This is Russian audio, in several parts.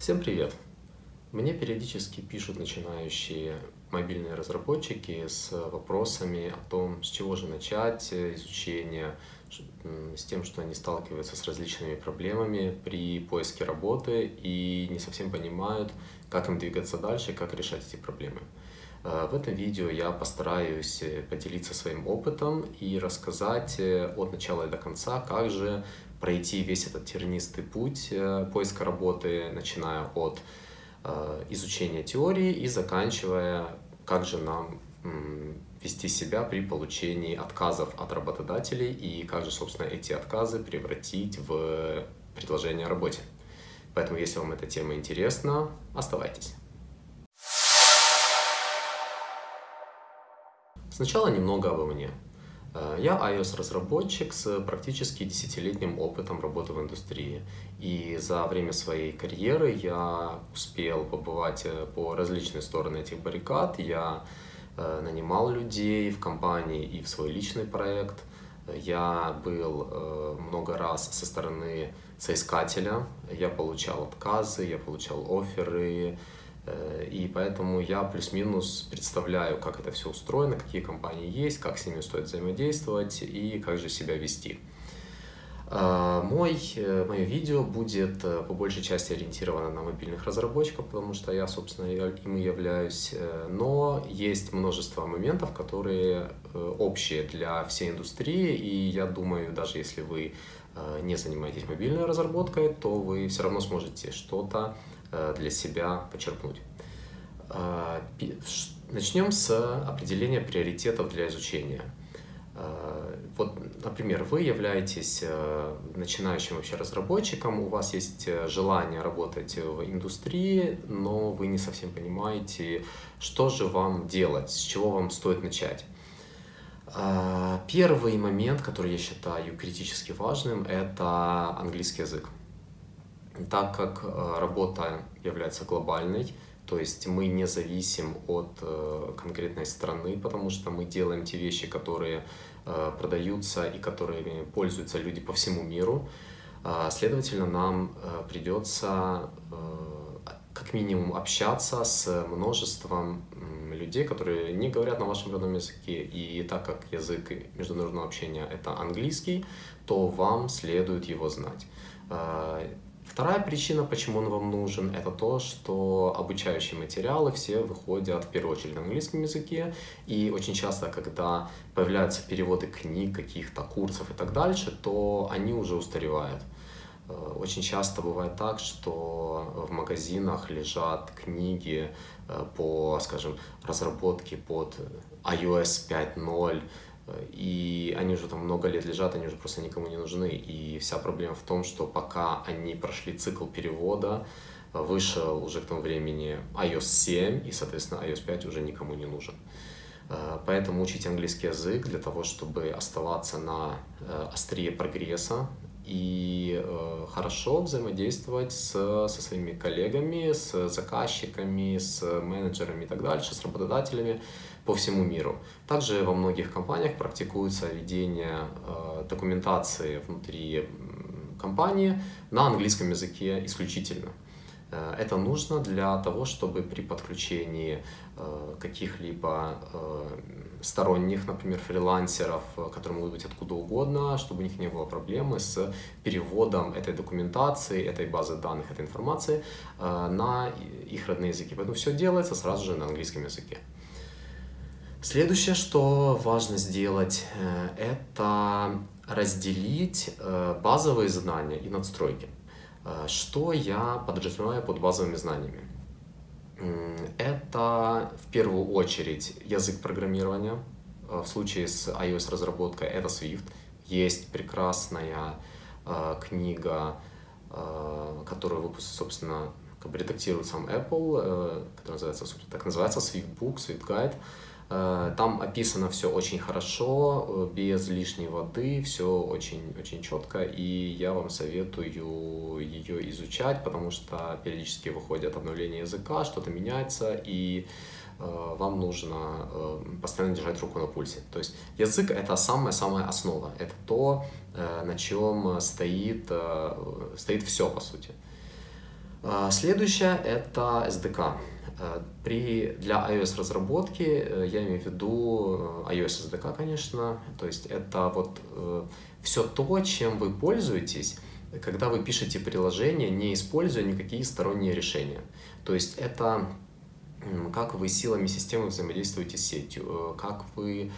Всем привет! Мне периодически пишут начинающие мобильные разработчики с вопросами о том, с чего же начать изучение, с тем, что они сталкиваются с различными проблемами при поиске работы и не совсем понимают, как им двигаться дальше, как решать эти проблемы. Э, в этом видео я постараюсь поделиться своим опытом и рассказать э, от начала и до конца, как же пройти весь этот тернистый путь э, поиска работы, начиная от э, изучения теории и заканчивая, как же нам вести себя при получении отказов от работодателей и как же, собственно, эти отказы превратить в предложение о работе. Поэтому, если вам эта тема интересна, оставайтесь. Сначала немного обо мне. Э, я iOS-разработчик с практически десятилетним опытом работы в индустрии. И за время своей карьеры я успел побывать э, по различные стороны этих баррикад. Я э, нанимал людей в компании и в свой личный проект. Я был много раз со стороны соискателя. Я получал отказы, я получал оферы, и поэтому я плюс-минус представляю, как это все устроено, какие компании есть, как с ними стоит взаимодействовать и как же себя вести. Э, мой, э, мое видео будет по большей части ориентировано на мобильных разработчиков, потому что я, собственно, им и являюсь. Но есть множество моментов, которые общие для всей индустрии, и я думаю, даже если вы не занимаетесь мобильной разработкой, то вы все равно сможете что-то Э, для себя почерпнуть. А, начнем с определения приоритетов для изучения. А, вот, например, вы являетесь э, начинающим вообще разработчиком, у вас есть э, желание работать в индустрии, но вы не совсем понимаете, что же вам делать, с чего вам стоит начать. Первый момент, который я считаю критически важным, это английский язык так как э, работа является глобальной, то есть мы не зависим от э, конкретной страны, потому что мы делаем те вещи, которые э, продаются и которыми пользуются люди по всему миру. Следовательно, нам придется как минимум общаться с множеством людей, которые не говорят на вашем родном языке. И так как язык международного общения это английский, то вам следует его знать. Вторая причина, почему он вам нужен, это то, что обучающие материалы все выходят в первую очередь на английском языке, и очень часто, когда появляются переводы книг, каких-то курсов и так дальше, то они уже устаревают. Э, очень часто бывает так, что в магазинах лежат книги э, по, скажем, разработке под iOS 5.0, и они уже там много лет лежат, они уже просто никому не нужны. И вся проблема в том, что пока они прошли цикл перевода, вышел уже к тому времени iOS 7, и, соответственно, iOS 5 уже никому не нужен. Э, поэтому учить английский язык для того, чтобы оставаться на э, острие прогресса и э, хорошо взаимодействовать с, со своими коллегами, с заказчиками, с менеджерами и так дальше, с работодателями по всему миру. Также во многих компаниях практикуется ведение э, документации внутри компании на английском языке исключительно. Э, это нужно для того, чтобы при подключении э, каких-либо сторонних, например, фрилансеров, которые могут быть откуда угодно, чтобы у них не было проблемы с переводом этой документации, этой базы данных, этой информации на их родные языки. Поэтому все делается сразу же на английском языке. Следующее, что важно сделать, это разделить базовые знания и надстройки. Э, что я подразумеваю под базовыми знаниями? Это в первую очередь язык программирования. Э, в случае с iOS-разработкой это Swift. Есть прекрасная э, книга, э, которую выпустил, собственно, как бы редактирует сам Apple, э, которая называется, так называется Swift Book, Swift Guide. Э, там описано все очень хорошо, э, без лишней воды, все очень, очень четко, и я вам советую ее изучать, потому что периодически выходят обновления языка, что-то меняется, и э, вам нужно постоянно держать руку на пульсе. То есть язык это самая-самая основа, это то, на чем стоит, стоит все по сути. Следующее – это SDK. При, для iOS разработки я имею в виду iOS SDK, конечно, то есть это вот все то, чем вы пользуетесь, когда вы пишете приложение, не используя никакие сторонние решения. То есть это как вы силами системы взаимодействуете с сетью, э, как вы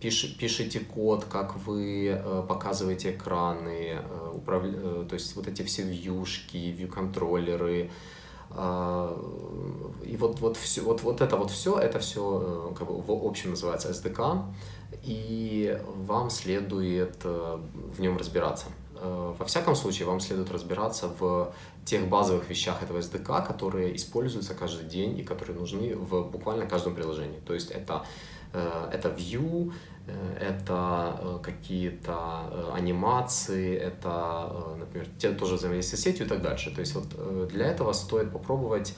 пишете код, как вы э, показываете экраны, э, управля... то есть вот эти все вьюшки, вью-контроллеры, и вот, вот, все, вот, вот это вот все, это все как бы, в общем называется SDK, и вам следует в нем разбираться. Во всяком случае, вам следует разбираться в тех базовых вещах этого SDK, которые используются каждый день и которые нужны в буквально каждом приложении. То есть это, э, это view, э, это э, какие-то анимации, это, например, те тоже взаимодействие с сетью и так дальше. То есть вот для этого стоит попробовать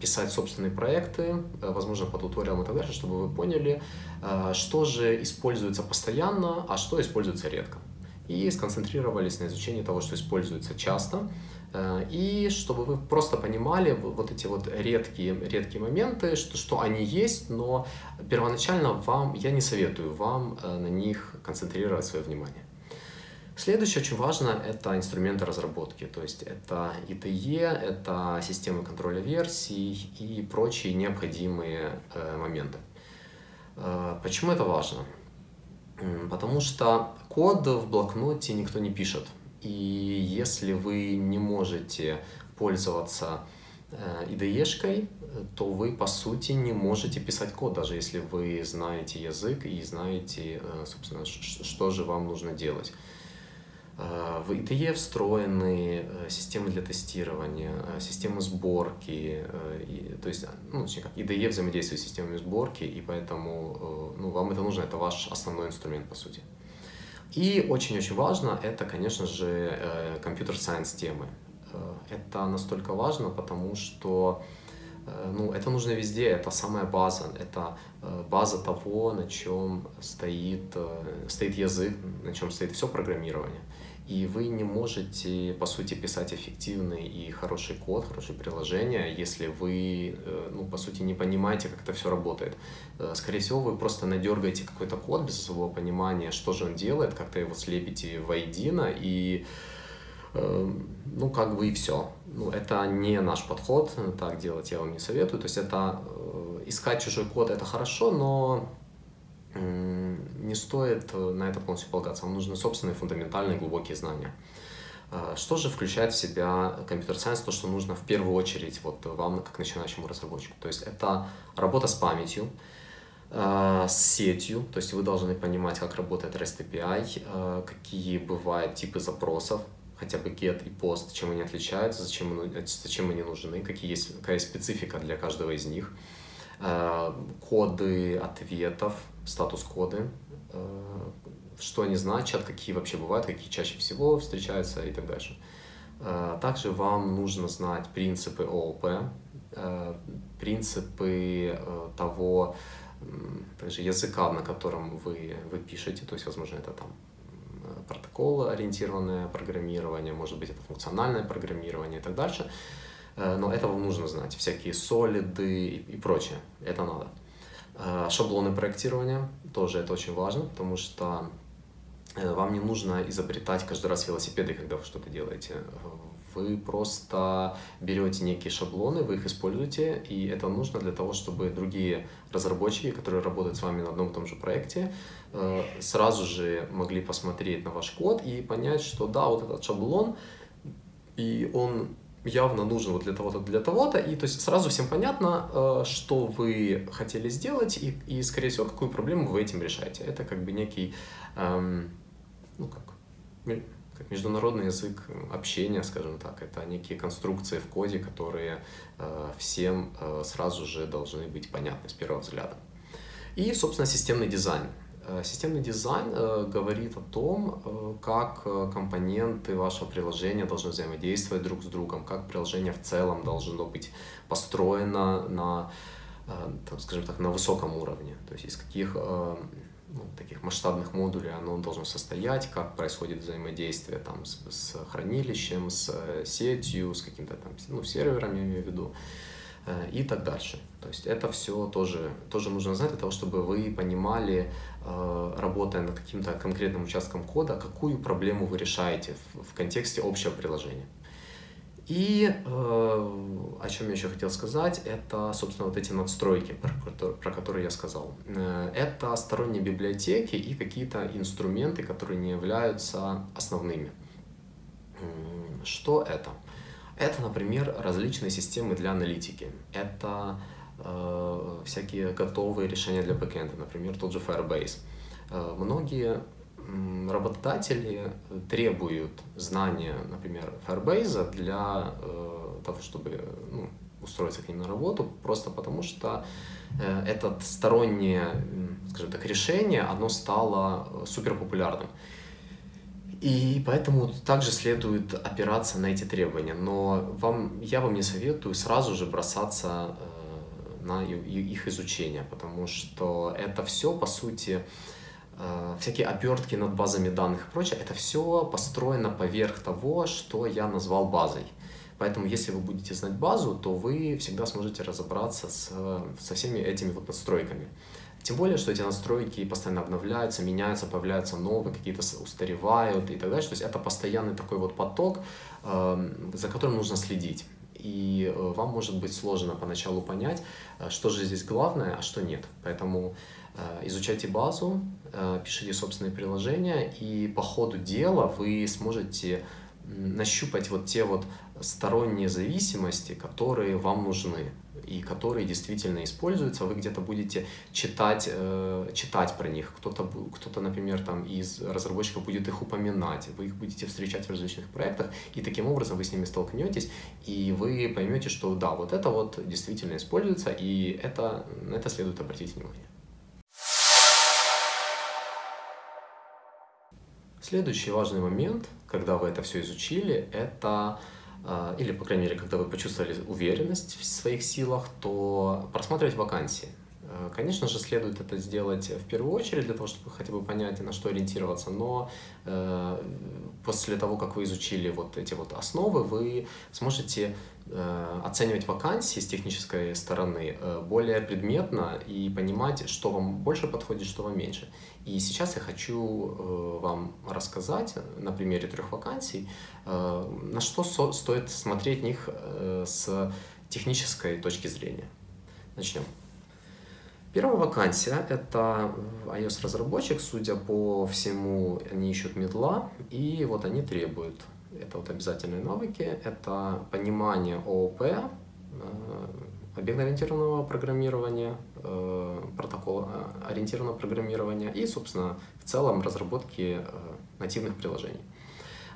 писать собственные проекты, возможно, по туториалам и так дальше, чтобы вы поняли, что же используется постоянно, а что используется редко. И сконцентрировались на изучении того, что используется часто, Э, и чтобы вы просто понимали вот эти вот редкие, редкие моменты, что, что они есть, но первоначально вам, я не советую вам э, на них концентрировать свое внимание. Следующее очень важно – это инструменты разработки, то есть это IDE, это системы контроля версий и прочие необходимые э, моменты. Почему это важно? Потому что код в блокноте никто не пишет – и если вы не можете пользоваться IDE-шкой, э, то вы, по сути, не можете писать код, даже если вы знаете язык и знаете, э, собственно, что же вам нужно делать. Э, в IDE встроены системы для тестирования, системы сборки, то есть, ну, как IDE взаимодействует с системами сборки, и поэтому ну, вам это нужно, это ваш основной инструмент, по сути. И очень-очень важно, это, конечно же, компьютер-сайенс темы. Э, это настолько важно, потому что э, ну, это нужно везде, это самая база, это э, база того, на чем стоит, стоит язык, на чем стоит все программирование и вы не можете, по сути, писать эффективный и хороший код, хорошее приложение, если вы, э, ну, по сути, не понимаете, как это все работает. Э, скорее всего, вы просто надергаете какой-то код без особого понимания, что же он делает, как-то его слепите воедино, и э, ну, как бы и все. Ну, это не наш подход, так делать я вам не советую. То есть это искать чужой код это хорошо, но не стоит э, на это полностью полагаться. Вам нужны собственные фундаментальные глубокие знания. А, что же включает в себя компьютер-сайенс, то, что нужно в первую очередь вот вам, как начинающему разработчику? То есть это работа с памятью, а, с сетью, то есть вы должны понимать, как работает REST API, а, какие бывают типы запросов, хотя бы get и post, чем они отличаются, зачем, зачем они нужны, какие есть, какая специфика для каждого из них, коды ответов, статус-коды, э, что они значат, какие вообще бывают, какие чаще всего встречаются и так дальше. Э, также вам нужно знать принципы ООП, э, принципы того, также языка, на котором вы, вы пишете, то есть, возможно, это там протокол ориентированное программирование, может быть, это функциональное программирование и так дальше. Но это вам нужно знать, всякие солиды и, прочее, это надо. Э, шаблоны проектирования, тоже это очень важно, потому что э, вам не нужно изобретать каждый раз велосипеды, когда вы что-то делаете. Вы просто берете некие шаблоны, вы их используете, и это нужно для того, чтобы другие разработчики, которые работают с вами на одном и том же проекте, э, сразу же могли посмотреть на ваш код и понять, что да, вот этот шаблон, и он явно нужен вот для того-то, для того-то, и то есть сразу всем понятно, э, что вы хотели сделать, и, и скорее всего, какую проблему вы этим решаете. Это как бы некий, эм, ну как, как международный язык общения, скажем так, это некие конструкции в коде, которые э, всем э, сразу же должны быть понятны с первого взгляда. И, собственно, системный дизайн. Э, системный дизайн э, говорит о том, э, как компоненты вашего приложения должны взаимодействовать друг с другом, как приложение в целом должно быть построено на, скажем так, на высоком уровне, то есть из каких ну, таких масштабных модулей оно должно состоять, как происходит взаимодействие там, с, с хранилищем, с сетью, с каким-то там ну, сервером, я имею в виду, и так дальше. То есть это все тоже, тоже нужно знать для того, чтобы вы понимали, э, работая над каким-то конкретным участком кода, какую проблему вы решаете в, в контексте общего приложения. И э, о чем я еще хотел сказать, это, собственно, вот эти надстройки, про, про которые я сказал. Э, это сторонние библиотеки и какие-то инструменты, которые не являются основными. Что это? Это, например, различные системы для аналитики. Это э, всякие готовые решения для бэкэнда, например, тот же Firebase. Э, многие работодатели требуют знания, например, Firebase для э, того, чтобы ну, устроиться к ним на работу, просто потому что э, это стороннее, скажем так, решение, оно стало э, супер популярным. И поэтому также следует опираться на эти требования. Но вам, я вам не советую сразу же бросаться э, на их изучение, потому что это все, по сути, Э, всякие обертки над базами данных и прочее, это все построено поверх того, что я назвал базой. Поэтому, если вы будете знать базу, то вы всегда сможете разобраться с, со всеми этими вот настройками. Тем более, что эти настройки постоянно обновляются, меняются, появляются новые, какие-то устаревают и так далее. То есть это постоянный такой вот поток, эм, за которым нужно следить. И э, вам может быть сложно поначалу понять, э, что же здесь главное, а что нет. Поэтому Э, изучайте базу, пишите собственные приложения, и по ходу дела вы сможете нащупать вот те вот сторонние зависимости, которые вам нужны и которые действительно используются, вы где-то будете читать, э, читать про них, кто-то, кто-то, например, там из разработчиков будет их упоминать, вы их будете встречать в различных проектах, и таким образом вы с ними столкнетесь, и вы поймете, что да, вот это вот действительно используется, и это, на это следует обратить внимание. Следующий важный момент, когда вы это все изучили, это, или, по крайней мере, когда вы почувствовали уверенность в своих силах, то просматривать вакансии. Э, конечно же, следует это сделать в первую очередь для того, чтобы хотя бы понять, на что ориентироваться, но э, после того, как вы изучили вот эти вот основы, вы сможете э, оценивать вакансии с технической стороны более предметно и понимать, что вам больше подходит, что вам меньше. И сейчас я хочу вам рассказать на примере трех вакансий, на что стоит смотреть них с технической точки зрения. Начнем. Первая вакансия – это iOS-разработчик, судя по всему, они ищут медла, и вот они требуют, это вот обязательные навыки, это понимание ООП, э, объектно-ориентированного программирования, э, протокола э, ориентированного программирования и, собственно, в целом разработки нативных приложений.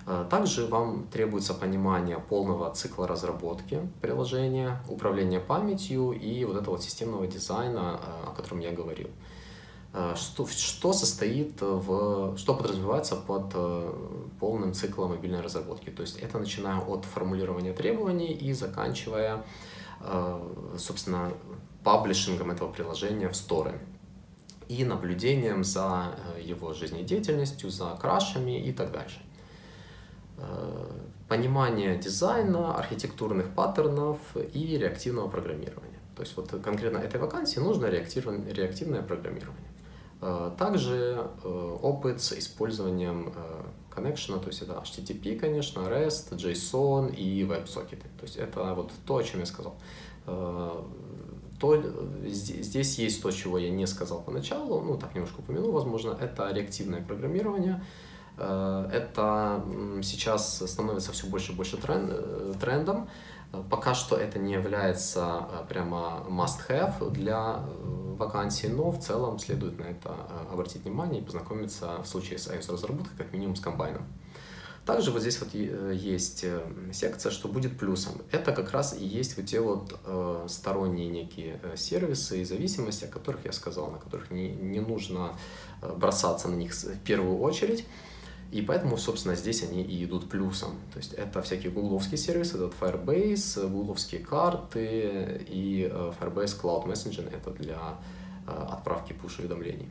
А, также вам требуется понимание полного цикла разработки приложения, управления памятью и вот этого системного дизайна, а, о котором я говорил. А, что, что состоит в, что подразумевается под полным циклом мобильной разработки? То есть это начиная от формулирования требований и заканчивая, собственно, паблишингом этого приложения в сторы и наблюдением за его жизнедеятельностью, за крашами и так дальше. Э, понимание дизайна, архитектурных паттернов и реактивного программирования. То есть вот конкретно этой вакансии нужно реактивное программирование. Э, также э, опыт с использованием коннекшена, то есть это HTTP, конечно, REST, JSON и WebSocket. То есть это вот то, о чем я сказал. То, здесь есть то, чего я не сказал поначалу, ну так немножко упомянул, возможно, это реактивное программирование – Э, это сейчас становится все больше и больше э, трендом. Пока что это не является э, прямо must-have для вакансий, но в целом следует на это обратить внимание и познакомиться в случае с iOS-разработкой как минимум с комбайном. Также вот здесь вот есть секция, что будет плюсом. Это как раз и есть вот те вот сторонние некие сервисы и зависимости, о которых я сказал, на которых не, не нужно бросаться на них в первую очередь. И поэтому, собственно, здесь они и идут плюсом. То есть это всякие гугловские сервисы, это Firebase, гугловские карты и э, Firebase Cloud Messenger, это для э, отправки push-уведомлений.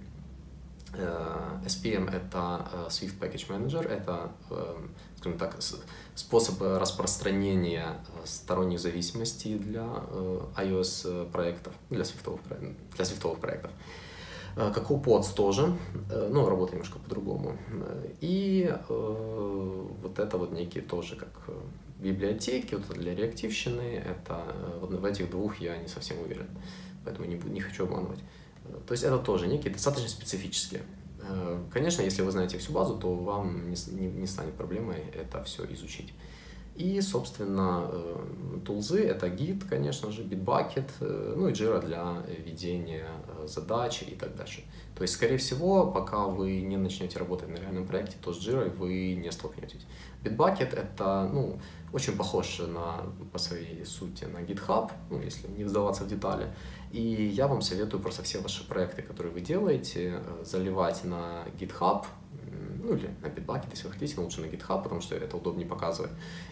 SPM — это Swift Package Manager, это, скажем так, способ распространения сторонних зависимостей для iOS проектов, для свифтовых, для свифтовых проектов. Как у POTS тоже, но работает немножко по-другому. И вот это вот некие тоже как библиотеки, вот для реактивщины, это вот в этих двух я не совсем уверен, поэтому не, не хочу обманывать. То есть это тоже некие достаточно специфические. Э, конечно, если вы знаете всю базу, то вам не, не, не станет проблемой это все изучить. И, собственно, э, тулзы — это Git, конечно же, Bitbucket, э, ну и Jira для ведения задач и так дальше. То есть, скорее всего, пока вы не начнете работать на реальном проекте, то с Jira вы не столкнетесь. Bitbucket — это, ну, очень похож на, по своей сути на GitHub, ну, если не вдаваться в детали. И я вам советую просто все ваши проекты, которые вы делаете, заливать на GitHub, ну или на Bitbucket, если вы хотите, лучше на GitHub, потому что это удобнее показывать.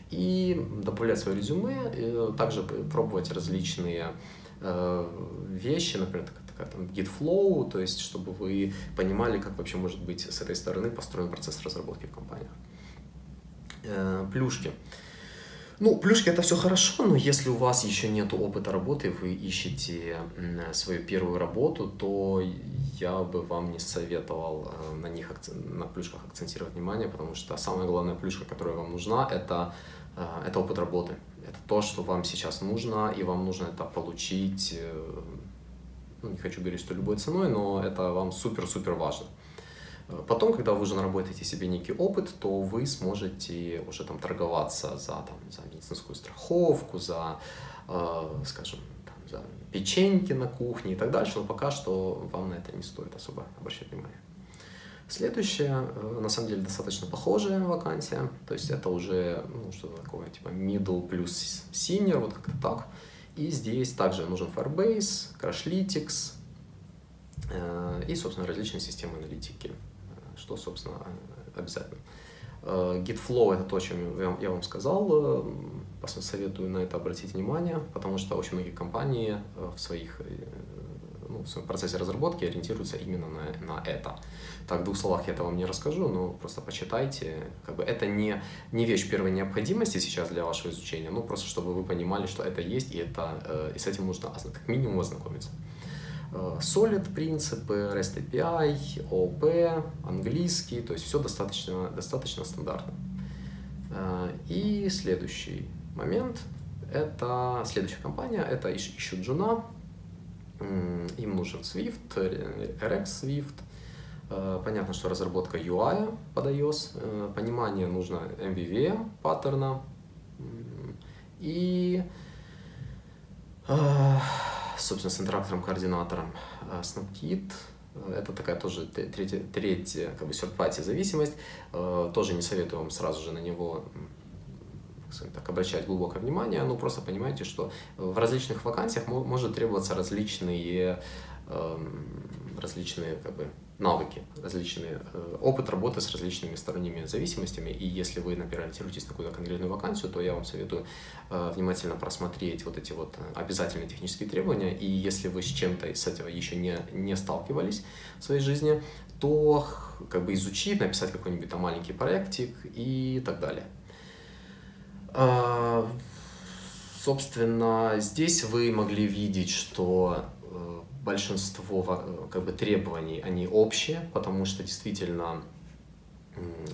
И добавлять свое резюме, также пробовать различные э, вещи, например, такая там GitFlow, то есть чтобы вы понимали, как вообще может быть с этой стороны построен процесс разработки в компаниях. Э, плюшки. Ну, плюшки это все хорошо, но если у вас еще нет опыта работы, вы ищете свою первую работу, то я бы вам не советовал э, на них, на плюшках акцентировать внимание, потому что самая главная плюшка, которая вам нужна, это, э, это опыт работы. Это то, что вам сейчас нужно, и вам нужно это получить, э, ну, не хочу говорить, что любой ценой, но это вам супер-супер важно. Потом, когда вы уже наработаете себе некий опыт, то вы сможете уже там торговаться за, там, за медицинскую страховку, за, э, скажем, там, за печеньки на кухне и так дальше, но пока что вам на это не стоит особо обращать внимание. Следующая, э, на самом деле, достаточно похожая вакансия, то есть это уже ну, что-то такое, типа middle плюс senior, вот как-то так. И здесь также нужен Firebase, Crashlytics э, и, собственно, различные системы аналитики что, собственно, обязательно. Э, GitFlow — это то, о чем я вам сказал. Э, советую на это обратить внимание, потому что очень многие компании э, в, своих, ну, в своем процессе разработки ориентируются именно на, на это. Так, в двух словах я это вам не расскажу, но просто почитайте. Как бы это не, не вещь первой необходимости сейчас для вашего изучения, ну просто чтобы вы понимали, что это есть, и, это, и с этим нужно как минимум ознакомиться. Э, Solid принципы, REST API, OOP, английский, то есть все достаточно, достаточно стандартно. Э, и следующий момент, это следующая компания, это ищут джуна, им нужен Swift, RX Swift, э, понятно, что разработка UI под iOS, понимание нужно MVVM паттерна. И собственно, с интерактором-координатором SnapKit. Это такая тоже третья, третья как бы third зависимость. А, тоже не советую вам сразу же на него так, обращать глубокое внимание, но просто понимаете, что в различных вакансиях может требоваться различные, эм, различные как бы, навыки, различные, э, опыт работы с различными сторонними зависимостями. И если вы, например, ориентируетесь на какую-то конкретную вакансию, то я вам советую э, внимательно просмотреть вот эти вот обязательные технические требования. И если вы с чем-то из этого еще не, не сталкивались в своей жизни, то как бы изучить, написать какой-нибудь там маленький проектик и так далее. А, собственно, здесь вы могли видеть, что э, большинство э, как бы, требований, они общие, потому что действительно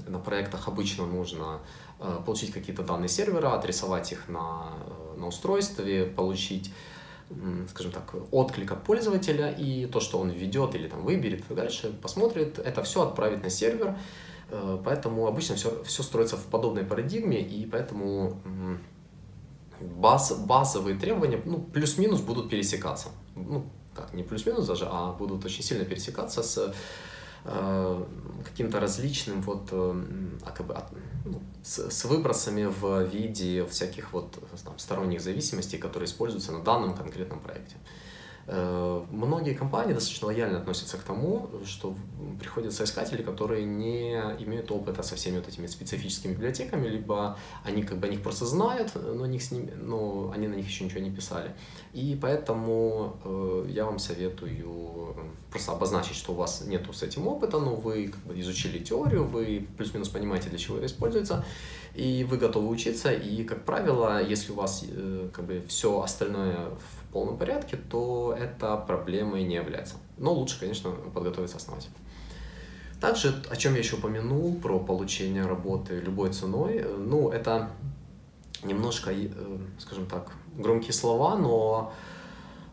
на проектах обычно нужно э, получить какие-то данные сервера, отрисовать их на, на устройстве, получить скажем так, отклик от пользователя и то, что он введет или там выберет дальше посмотрит, это все отправить на сервер, Э, поэтому обычно все, все строится в подобной парадигме, и поэтому баз, базовые требования ну, плюс-минус будут пересекаться. Ну, как, не плюс-минус даже, а будут очень сильно пересекаться с э, каким-то различным вот э, а бы, ну, с, выбросами в виде всяких вот там, сторонних зависимостей, которые используются на данном конкретном проекте. Э, многие компании достаточно лояльно относятся к тому, что приходят соискатели, которые не имеют опыта со всеми вот этими специфическими библиотеками, либо они как бы о них просто знают, но, них с ними, но они на них еще ничего не писали. И поэтому э, я вам советую просто обозначить, что у вас нет с этим опыта, но вы как бы изучили теорию, вы плюс-минус понимаете, для чего это используется, и вы готовы учиться, и, как правило, если у вас э, как бы все остальное в полном порядке, то это проблемой не является. Но лучше, конечно, подготовиться основательно. Также, о чем я еще упомянул, про получение работы любой ценой, ну, это немножко, э, скажем так, громкие слова, но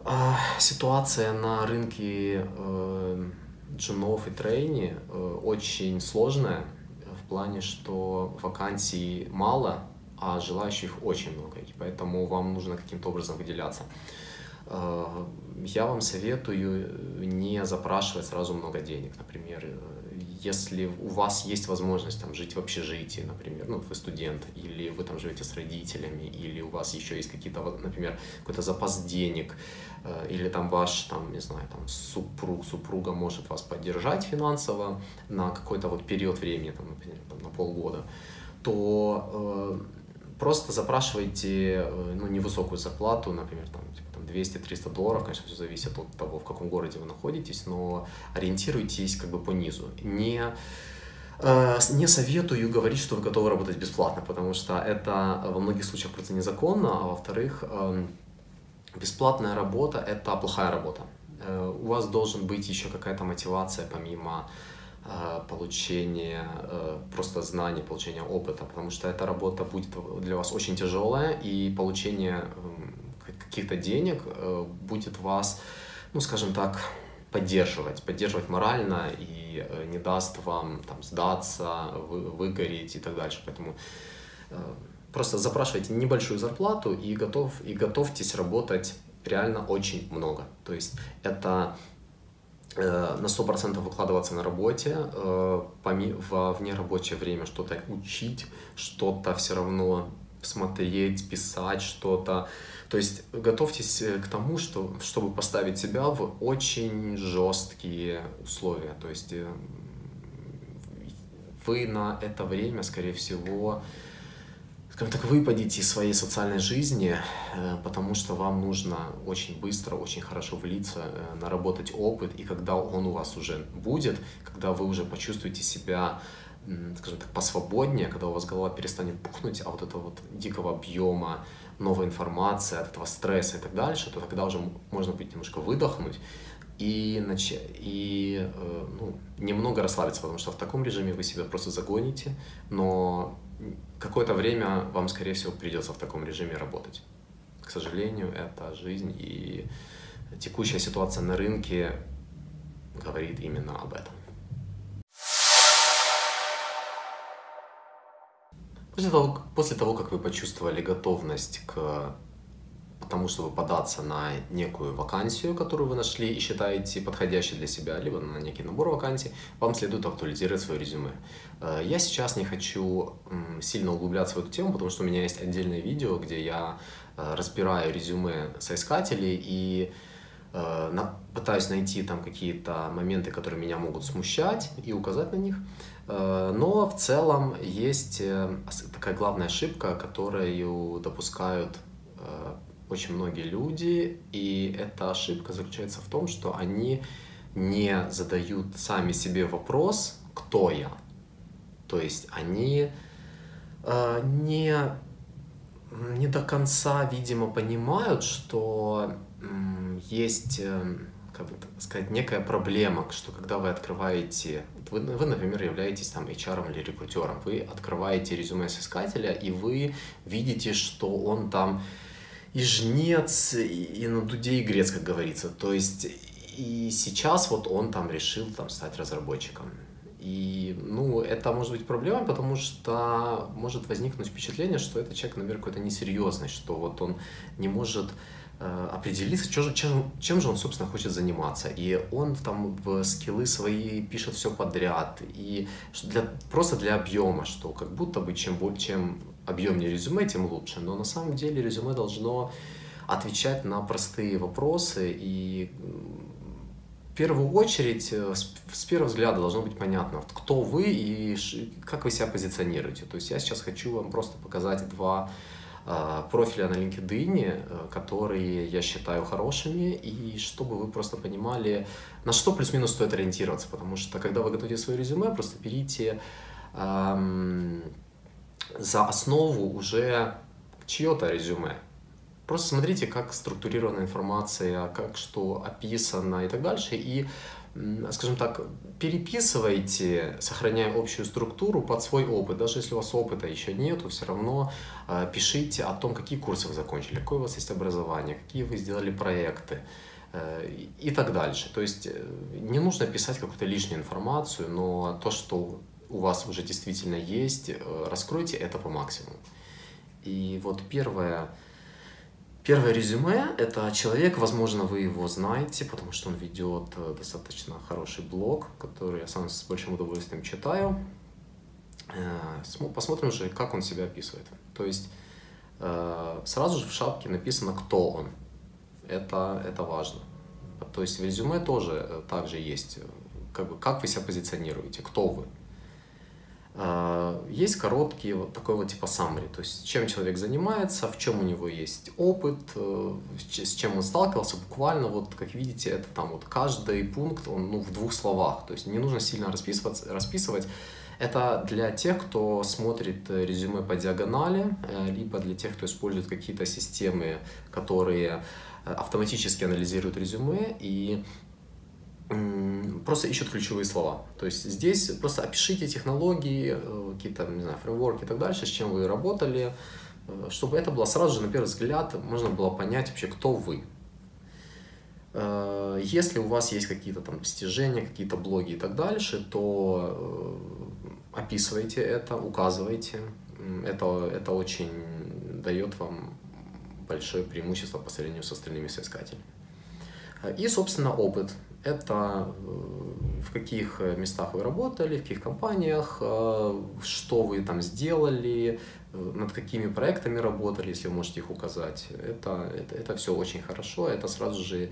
э, ситуация на рынке э, джунов и трейни э, очень сложная в плане, что вакансий мало, а желающих очень много, и поэтому вам нужно каким-то образом выделяться. Э, я вам советую не запрашивать сразу много денег. Например, если у вас есть возможность там, жить в общежитии, например, ну, вы студент, или вы там живете с родителями, или у вас еще есть какие-то, например, какой-то запас денег, э, или там ваш, там, не знаю, там, супруг, супруга может вас поддержать финансово на какой-то вот период времени, там, например, там, на полгода, то э, просто запрашивайте ну, невысокую зарплату, например, там, 200-300 долларов, конечно, все зависит от того, в каком городе вы находитесь, но ориентируйтесь как бы по низу. Не, э, не советую говорить, что вы готовы работать бесплатно, потому что это во многих случаях просто незаконно, а во-вторых, эм, бесплатная работа – это плохая работа. Э, у вас должен быть еще какая-то мотивация помимо э, получения просто знаний, получения опыта, потому что эта работа будет для вас очень тяжелая, и получение эм, каких-то денег э, будет вас, ну, скажем так, поддерживать, поддерживать морально и э, не даст вам там сдаться, вы, выгореть и так дальше. Поэтому э, просто запрашивайте небольшую зарплату и, готов, и готовьтесь работать реально очень много. То есть это на 100% выкладываться на работе, во внерабочее время что-то учить, что-то все равно смотреть, писать что-то, то есть готовьтесь э, к тому, что, чтобы поставить себя в очень жесткие условия. То есть э, вы на это время, скорее всего, скажем так, выпадете из своей социальной жизни, э, потому что вам нужно очень быстро, очень хорошо влиться, наработать опыт, и когда он у вас уже будет, когда вы уже почувствуете себя скажем так, посвободнее, когда у вас голова перестанет пухнуть, а вот этого вот дикого объема новой информации, от этого стресса и так дальше, то тогда уже можно будет немножко выдохнуть и, нач... и э, ну, немного расслабиться, потому что в таком режиме вы себя просто загоните, но какое-то время вам, скорее всего, придется в таком режиме работать. К сожалению, это жизнь, и текущая ситуация на рынке говорит именно об этом. После того, после того, как вы почувствовали готовность к тому, чтобы податься на некую вакансию, которую вы нашли и считаете подходящей для себя, либо на некий набор вакансий, вам следует актуализировать свое резюме. Э, я сейчас не хочу сильно углубляться в эту тему, потому что у меня есть отдельное видео, где я э, разбираю резюме соискателей и э, пытаюсь найти там какие-то моменты, которые меня могут смущать и указать на них. Э, но в целом есть э, такая главная ошибка, которую допускают э, очень многие люди, и эта ошибка заключается в том, что они не задают сами себе вопрос, кто я. То есть они не, не до конца, видимо, понимают, что есть как бы сказать, некая проблема, что когда вы открываете, вы, вы, например, являетесь там HR или рекрутером, вы открываете резюме соискателя, и вы видите, что он там и жнец, и, на дуде и грец, как говорится. То есть и сейчас вот он там решил там стать разработчиком. И, ну, это может быть проблемой, потому что может возникнуть впечатление, что этот человек, наверное, какой-то несерьезный, что вот он не может определиться, чем, чем, чем же он, собственно, хочет заниматься. И он там в скиллы свои пишет все подряд. И для, просто для объема, что как будто бы чем, чем объемнее резюме, тем лучше. Но на самом деле резюме должно отвечать на простые вопросы и в первую очередь, э, с первого взгляда должно быть понятно, кто вы и как вы себя позиционируете. То есть я сейчас хочу вам просто показать два профиля на LinkedIn, э, которые я считаю хорошими, и чтобы вы просто понимали, на что плюс-минус стоит ориентироваться, потому что когда вы готовите свое резюме, просто берите эм, за основу уже чье-то резюме. Просто смотрите, как структурирована информация, как что описано и так дальше. И, скажем так, переписывайте, сохраняя общую структуру под свой опыт. Даже если у вас опыта еще нету, все равно э, пишите о том, какие курсы вы закончили, какое у вас есть образование, какие вы сделали проекты э, и так дальше. То есть э, не нужно писать какую-то лишнюю информацию, но то, что у вас уже действительно есть, э, раскройте это по максимуму. И вот первое, первое резюме – это человек, возможно, вы его знаете, потому что он ведет э, достаточно хороший блог, который я сам с большим удовольствием читаю. Э, посмотрим же, как он себя описывает. То есть э, сразу же в шапке написано, кто он. Это, это важно. То есть в резюме тоже также есть, как, бы, как вы себя позиционируете, кто вы. А, есть короткий вот такой вот типа summary, то есть чем человек занимается, в чем у него есть опыт, э, с чем он сталкивался, буквально вот как видите, это там вот каждый пункт, он ну, в двух словах, то есть не нужно сильно расписывать, расписывать. Это для тех, кто смотрит резюме по диагонали, э, либо для тех, кто использует какие-то системы, которые э, автоматически анализируют резюме. И просто ищут ключевые слова. То есть здесь просто опишите технологии, э, какие-то, не знаю, фреймворки и так дальше, с чем вы работали, э, чтобы это было сразу же, на первый взгляд, можно было понять вообще, кто вы. Э, если у вас есть какие-то там достижения, какие-то блоги и так дальше, то описывайте это, указывайте. Это, это очень дает вам большое преимущество по сравнению с остальными соискателями. И, собственно, опыт это э, в каких э, местах вы работали, в каких компаниях, э, что вы там сделали, над какими проектами работали, если вы можете их указать. Это, это, это все очень хорошо. Это сразу же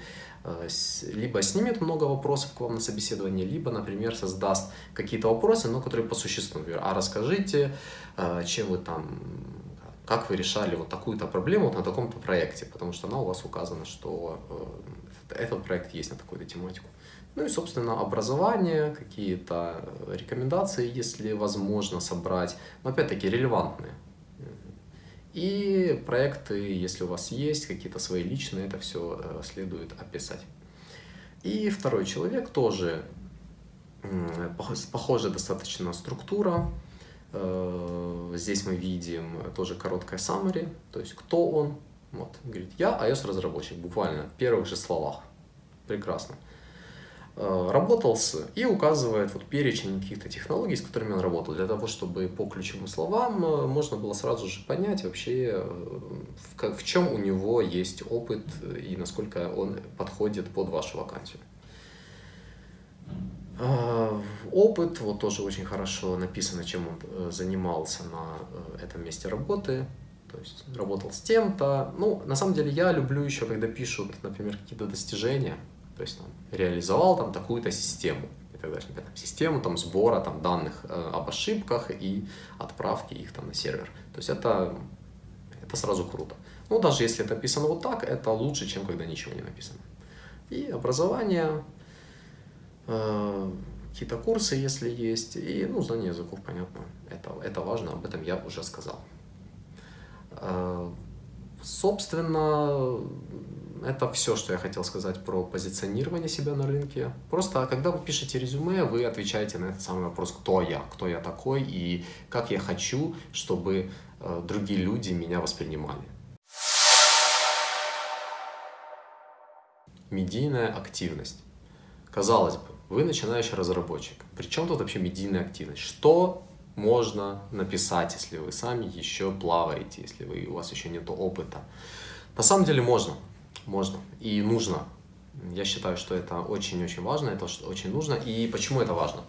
либо снимет много вопросов к вам на собеседование, либо, например, создаст какие-то вопросы, но которые по существу. Например, а расскажите, чем вы там как вы решали вот такую-то проблему вот на таком-то проекте, потому что она у вас указана, что этот проект есть на такую-то тематику. Ну и, собственно, образование, какие-то рекомендации, если возможно, собрать, но опять-таки релевантные. И проекты, если у вас есть, какие-то свои личные, это все э, следует описать. И второй человек тоже похожая достаточно структура. Э, здесь мы видим тоже короткое summary, то есть кто он, вот, говорит, я iOS-разработчик, буквально в первых же словах. Прекрасно. Э, работал с и указывает вот перечень каких-то технологий, с которыми он работал, для того, чтобы по ключевым словам э, можно было сразу же понять вообще, э, в, в чем у него есть опыт и насколько он подходит под вашу вакансию. Опыт, вот тоже очень хорошо написано, чем он занимался на этом месте работы, то есть работал с тем-то. Ну, на самом деле я люблю еще, когда пишут, например, какие-то достижения, то есть там, реализовал там такую-то систему и так далее. Например, систему там, сбора там, данных э, об ошибках и отправки их там, на сервер. То есть это, это сразу круто. Ну, даже если это написано вот так, это лучше, чем когда ничего не написано. И образование, э, какие-то курсы, если есть, и ну, знание языков, понятно, это, это важно, об этом я уже сказал. Э, собственно, это все, что я хотел сказать про позиционирование себя на рынке. Просто, когда вы пишете резюме, вы отвечаете на этот самый вопрос, кто я, кто я такой и как я хочу, чтобы э, другие люди меня воспринимали. Медийная активность. Казалось бы, вы начинающий разработчик. Причем тут вообще медийная активность? Что можно написать, если вы сами еще плаваете, если вы, у вас еще нет опыта. На самом деле можно, можно и нужно. Я считаю, что это очень-очень важно, это очень нужно. И почему это важно?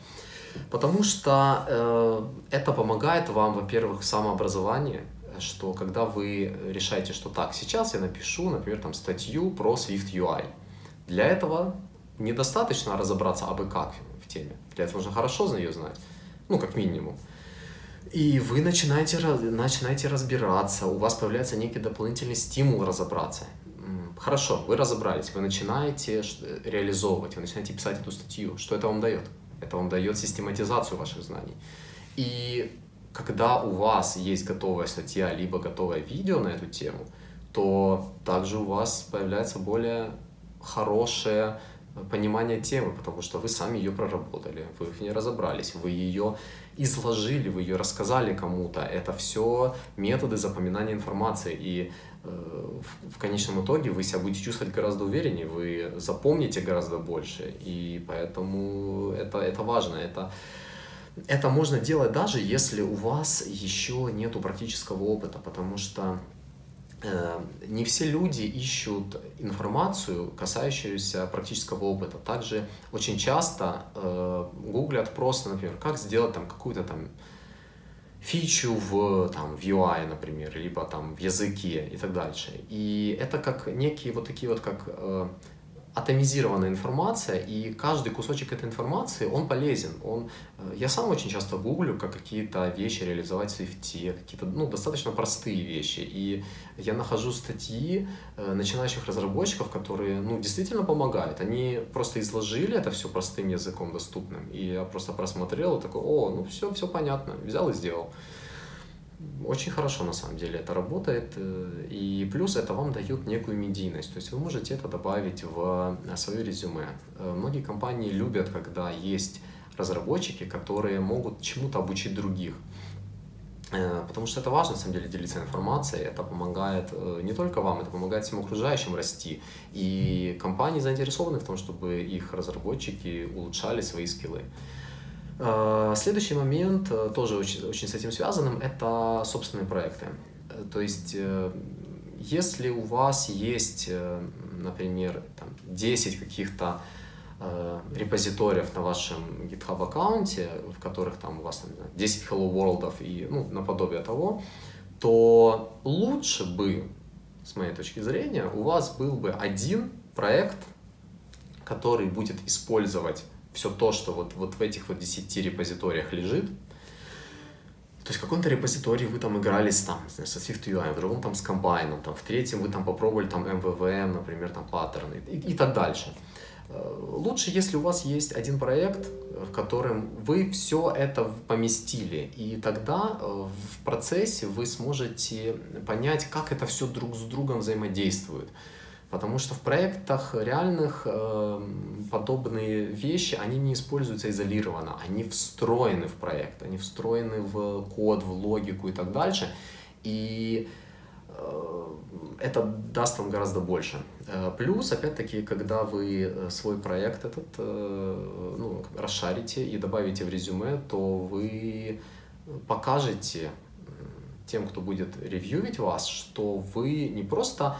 Потому что э, это помогает вам, во-первых, в самообразовании, что когда вы решаете, что так, сейчас я напишу, например, там статью про Swift UI. Для этого недостаточно разобраться абы как в теме. Для этого нужно хорошо ее знать, ну, как минимум. И вы начинаете, начинаете разбираться, у вас появляется некий дополнительный стимул разобраться. Хорошо, вы разобрались, вы начинаете реализовывать, вы начинаете писать эту статью. Что это вам дает? Это вам дает систематизацию ваших знаний. И когда у вас есть готовая статья, либо готовое видео на эту тему, то также у вас появляется более хорошее понимание темы, потому что вы сами ее проработали, вы в ней разобрались, вы ее изложили, вы ее рассказали кому-то. Это все методы запоминания информации. И э, в, конечном итоге вы себя будете чувствовать гораздо увереннее, вы запомните гораздо больше. И поэтому это, это важно. Это, это можно делать даже если у вас еще нету практического опыта, потому что не все люди ищут информацию, касающуюся практического опыта. Также очень часто э, гуглят просто, например, как сделать там какую-то там фичу в, там, в UI, например, либо там в языке и так дальше. И это как некие вот такие вот как э, атомизированная информация, и каждый кусочек этой информации, он полезен. Он, э, я сам очень часто гуглю, как какие-то вещи реализовать в Swift, какие-то ну, достаточно простые вещи. И я нахожу статьи э, начинающих разработчиков, которые ну, действительно помогают. Они просто изложили это все простым языком доступным. И я просто просмотрел и такой, о, ну все, все понятно, взял и сделал очень хорошо на самом деле это работает. Э, и плюс это вам дает некую медийность. То есть вы можете это добавить в э, свое резюме. Э, многие компании любят, когда есть разработчики, которые могут чему-то обучить других. Потому что это важно, на самом деле, делиться информацией. Это помогает не только вам, это помогает всем окружающим расти. И компании заинтересованы в том, чтобы их разработчики улучшали свои скиллы. Э, следующий момент, э, тоже очень, очень с этим связанным, это собственные проекты. Э, то есть, если у вас есть, например, там, 10 каких-то репозиториев на вашем GitHub аккаунте, в которых там у вас там, 10 Hello World и ну, наподобие того, то лучше бы, с моей точки зрения, у вас был бы один проект, который будет использовать все то, что вот, вот в этих вот 10 репозиториях лежит, то есть в каком-то репозитории вы там игрались там, со Swift UI, в другом там с комбайном, там, в третьем вы там попробовали там MVVM, например, там паттерны и, и так дальше. Э, лучше, если у вас есть один проект, в котором вы все это поместили, и тогда э, в процессе вы сможете понять, как это все друг с другом взаимодействует. Потому что в проектах реальных э, подобные вещи, они не используются изолированно, они встроены в проект, они встроены в код, в логику и так дальше. И э, это даст вам гораздо больше. Э, плюс, опять-таки, когда вы э, свой проект этот э, ну, расшарите и добавите в резюме, то вы покажете тем, кто будет ревьюить вас, что вы не просто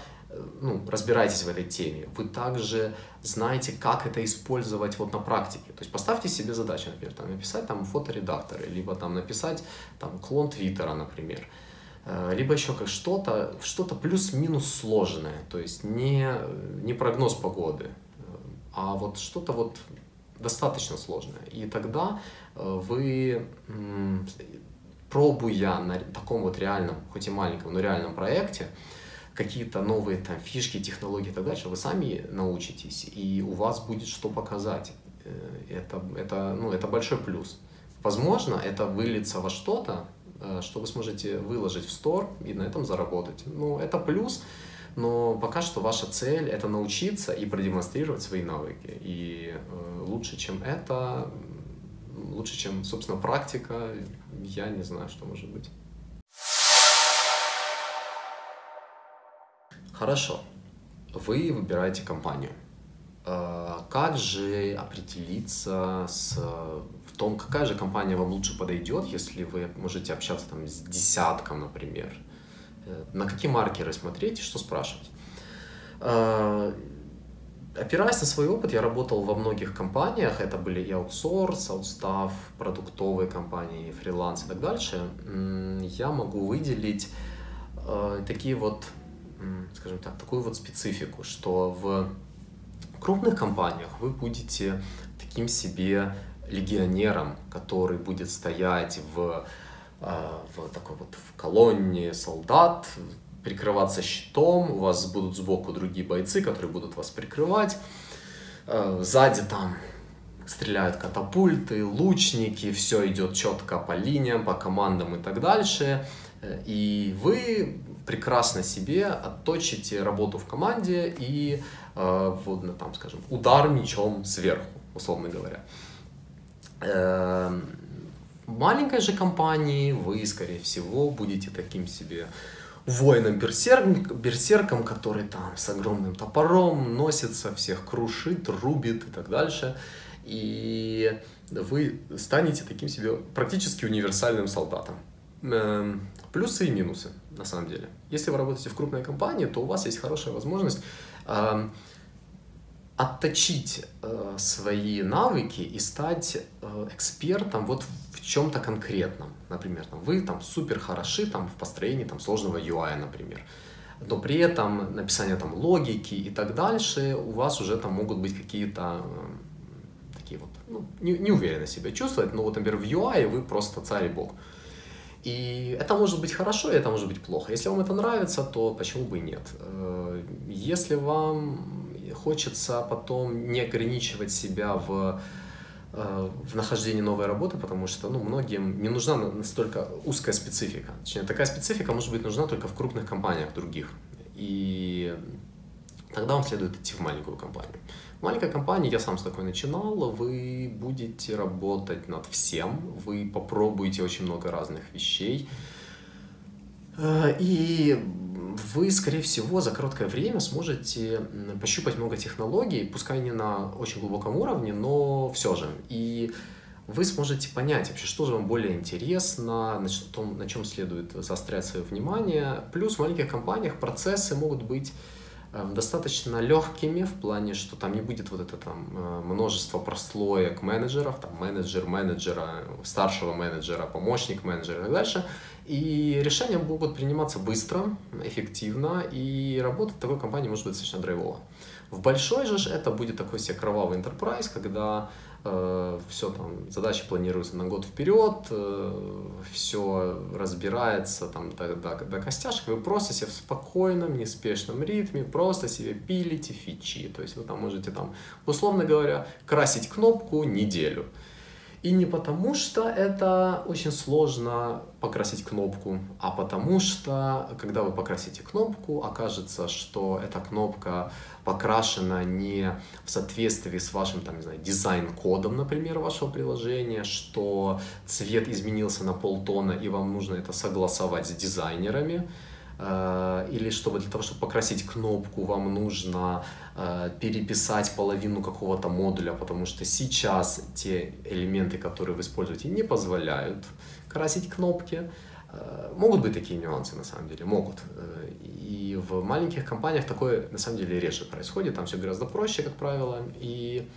ну, разбираетесь в этой теме, вы также знаете, как это использовать вот на практике. То есть поставьте себе задачу, например, там, написать там фоторедакторы, либо там написать там клон Твиттера, например, э, либо еще как что-то, что-то плюс-минус сложное, то есть не, не прогноз погоды, а вот что-то вот достаточно сложное. И тогда э, вы, пробуя на таком вот реальном, хоть и маленьком, но реальном проекте, какие-то новые там фишки, технологии и так дальше, вы сами научитесь, и у вас будет что показать. Э, это, это, ну, это большой плюс. Возможно, это выльется во что-то, э, что вы сможете выложить в стор и на этом заработать. Ну, это плюс, но пока что ваша цель это научиться и продемонстрировать свои навыки. И э, лучше, чем это, лучше, чем, собственно, практика, я не знаю, что может быть. Хорошо, вы выбираете компанию. Э, как же определиться с, в том, какая же компания вам лучше подойдет, если вы можете общаться там с десятком, например? Э, на какие маркеры смотреть и что спрашивать? Э, опираясь на свой опыт, я работал во многих компаниях, это были и аутсорс, аутстав, продуктовые компании, фриланс и так дальше. Я могу выделить э, такие вот, скажем так, такую вот специфику, что в крупных компаниях вы будете таким себе легионером, который будет стоять в, э, в такой вот в колонне солдат, прикрываться щитом, у вас будут сбоку другие бойцы, которые будут вас прикрывать, э, сзади там стреляют катапульты, лучники, все идет четко по линиям, по командам и так дальше. Э, и вы прекрасно себе отточите работу в команде и э, вот, ну, там, скажем, удар мечом сверху, условно говоря. Э, в маленькой же компании вы, скорее всего, будете таким себе воином берсерком, который там с огромным топором носится, всех крушит, рубит и так дальше и вы станете таким себе практически универсальным солдатом. Эм, плюсы и минусы, на самом деле. Если вы работаете в крупной компании, то у вас есть хорошая возможность эм, отточить э, свои навыки и стать э, экспертом вот в чем-то конкретном. Например, там, вы там супер хороши там, в построении там, сложного UI, например. Но при этом написание там логики и так дальше у вас уже там могут быть какие-то эм, такие вот, ну, не, не уверенно себя чувствовать, но вот, например, в UI вы просто царь и бог. И это может быть хорошо, и это может быть плохо. Если вам это нравится, то почему бы и нет? Э, если вам хочется потом не ограничивать себя в э, в нахождении новой работы, потому что ну, многим не нужна настолько узкая специфика. Точнее, такая специфика может быть нужна только в крупных компаниях других. И тогда вам следует идти в маленькую компанию. Маленькая компания, я сам с такой начинал, вы будете работать над всем, вы попробуете очень много разных вещей, э, и вы, скорее всего, за короткое время сможете пощупать много технологий, пускай не на очень глубоком уровне, но все же. И вы сможете понять вообще, что же вам более интересно, на, том, на чем следует заострять свое внимание. Плюс в маленьких компаниях процессы могут быть достаточно легкими в плане, что там не будет вот это там э, множество прослоек менеджеров, там менеджер менеджера, старшего менеджера, помощник менеджера и так дальше. И решения могут приниматься быстро, эффективно, и работать в такой компании может быть достаточно драйвово. В большой же это будет такой себе кровавый enterprise, когда э, все там, задачи планируются на год вперед, э, все разбирается там до, до, до костяшек, вы просто себе в спокойном, неспешном ритме просто себе пилите фичи, то есть вы там можете там, условно говоря, красить кнопку неделю. И не потому, что это очень сложно покрасить кнопку, а потому что, когда вы покрасите кнопку, окажется, что эта кнопка покрашена не в соответствии с вашим, там, не знаю, дизайн-кодом, например, вашего приложения, что цвет изменился на полтона, и вам нужно это согласовать с дизайнерами, Э, или чтобы для того, чтобы покрасить кнопку, вам нужно э, переписать половину какого-то модуля, потому что сейчас те элементы, которые вы используете, не позволяют красить кнопки. Э, могут быть такие нюансы, на самом деле, могут. И в маленьких компаниях такое, на самом деле, реже происходит, там все гораздо проще, как правило, и...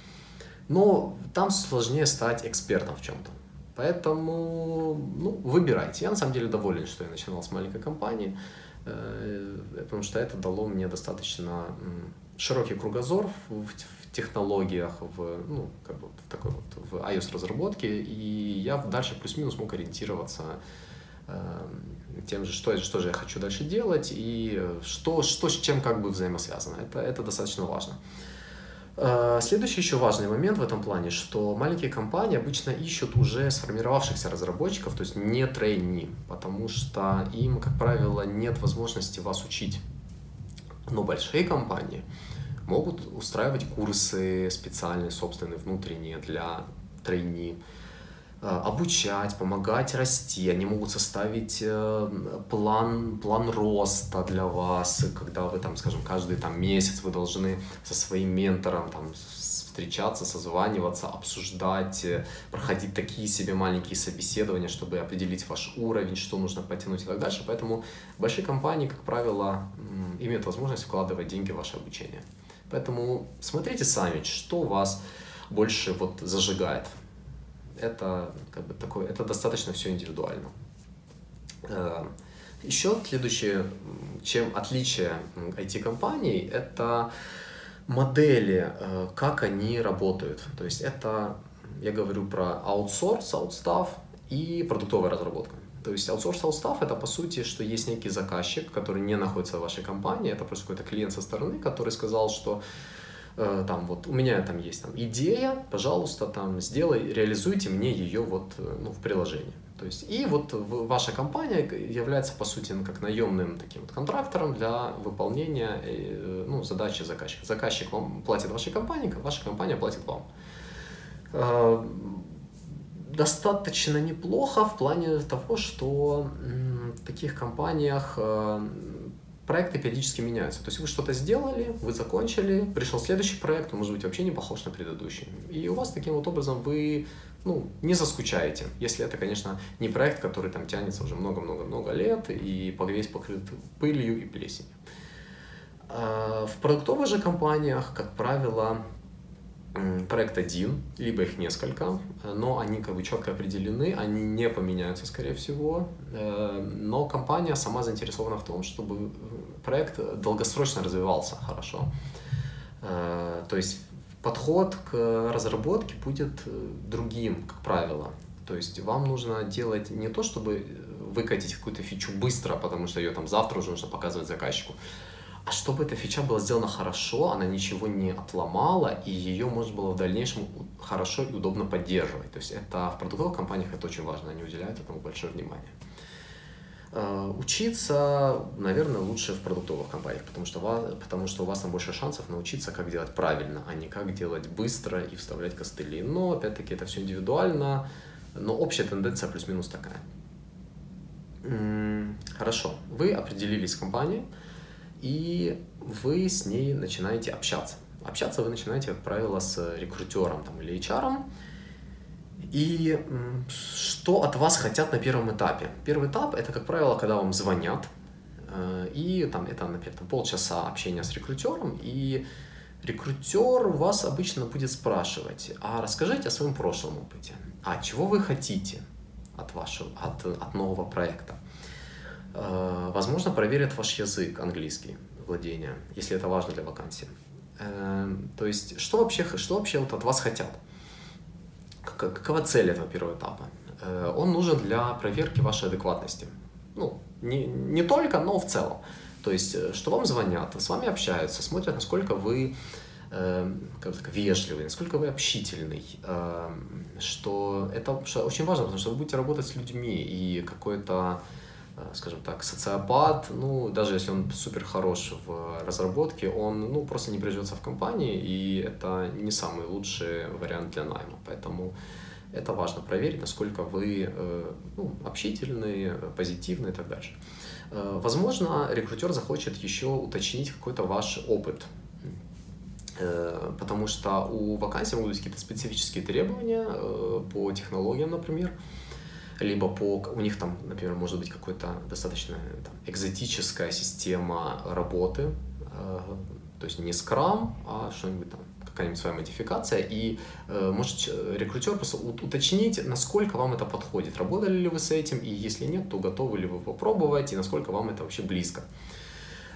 но там сложнее стать экспертом в чем-то. Поэтому ну, выбирайте. Я на самом деле доволен, что я начинал с маленькой компании. Э, потому что это дало мне достаточно широкий кругозор в, в технологиях, в, ну, как бы в такой вот, в iOS-разработке, и я дальше плюс-минус мог ориентироваться э, тем же, что, что же я хочу дальше делать, и что, что с чем как бы взаимосвязано. Это, это достаточно важно. Э, Э, следующий еще важный момент в этом плане, что маленькие компании обычно ищут уже сформировавшихся разработчиков, то есть не трейни, потому что им, как правило, нет возможности вас учить. Но большие компании могут устраивать курсы специальные, собственные, внутренние для трейни, э, обучать, помогать расти. Они могут составить э, план, план роста для вас, когда вы там, скажем, каждый там месяц вы должны со своим ментором там встречаться, созваниваться, обсуждать, э, проходить такие себе маленькие собеседования, чтобы определить ваш уровень, что нужно потянуть и так дальше. Поэтому большие компании, как правило, имеют возможность вкладывать деньги в ваше обучение. Поэтому смотрите сами, что вас больше вот зажигает это как бы такое, это достаточно все индивидуально. Э, Еще следующее, чем отличие IT-компаний, это модели, э, как они работают. То есть это, я говорю про аутсорс, аутстав и продуктовая разработка. То есть аутсорс, аутстав это по сути, что есть некий заказчик, который не находится в вашей компании, это просто какой-то клиент со стороны, который сказал, что э, там вот у меня там есть там идея, пожалуйста, там сделай, реализуйте мне ее вот э, ну, в приложении. То есть, и вот ваша компания является, по сути, ну, как наемным таким вот контрактором для выполнения э, ну, задачи заказчика. Заказчик вам платит вашей компании, ваша компания платит вам. Достаточно неплохо в плане того, что в таких компаниях проекты периодически меняются. То есть вы что-то сделали, вы закончили, пришел следующий проект, он может быть вообще не похож на предыдущий. И у вас таким вот образом вы ну, не заскучаете, если это, конечно, не проект, который там тянется уже много-много-много лет и весь покрыт пылью и плесенью. А, в продуктовых же компаниях, как правило, проект один, либо их несколько, но они как бы четко определены, они не поменяются, скорее всего, э, но компания сама заинтересована в том, чтобы проект долгосрочно развивался хорошо. Э, то есть подход к разработке будет э, другим, как правило. То есть вам нужно делать не то, чтобы выкатить какую-то фичу быстро, потому что ее там завтра уже нужно показывать заказчику, а чтобы эта фича была сделана хорошо, она ничего не отломала, и ее можно было в дальнейшем хорошо и удобно поддерживать. То есть это в продуктовых компаниях это очень важно, они уделяют этому большое внимание. Э, учиться, наверное, лучше в продуктовых компаниях, потому что, вас, потому что у вас там больше шансов научиться, как делать правильно, а не как делать быстро и вставлять костыли. Но, опять-таки, это все индивидуально, но общая тенденция плюс-минус такая. Хорошо, вы определились с компанией, и вы с ней начинаете общаться. Общаться вы начинаете, как правило, с рекрутером там, или HR, и что от вас хотят на первом этапе? Первый этап это, как правило, когда вам звонят, э, и там это, например, там, полчаса общения с рекрутером, и рекрутер вас обычно будет спрашивать, а расскажите о своем прошлом опыте, а чего вы хотите от вашего, от, от нового проекта. Э, возможно, проверят ваш язык английский, владение, если это важно для вакансии. Э, то есть, что вообще, что вообще вот от вас хотят? Какова цель этого первого этапа? Э, он нужен для проверки вашей адекватности. Ну, не, не только, но в целом. То есть, э, что вам звонят, с вами общаются, смотрят, насколько вы э, как так, вежливый, насколько вы общительный, э, что это очень важно, потому что вы будете работать с людьми, и какой-то Э, скажем так, социопат, ну, даже если он супер хорош в разработке, он, ну, просто не приживется в компании, и это не самый лучший вариант для найма. Поэтому это важно проверить, насколько вы э, ну, общительны, позитивны и так дальше. Э, возможно, рекрутер захочет еще уточнить какой-то ваш опыт, потому что у вакансий могут быть какие-то специфические требования по технологиям, например, либо по у них там, например, может быть какой-то достаточно там, экзотическая система работы, э, то есть не скрам, а что-нибудь там какая-нибудь своя модификация, и э, может рекрутер просто уточнить, насколько вам это подходит, работали ли вы с этим, и если нет, то готовы ли вы попробовать, и насколько вам это вообще близко. Эм,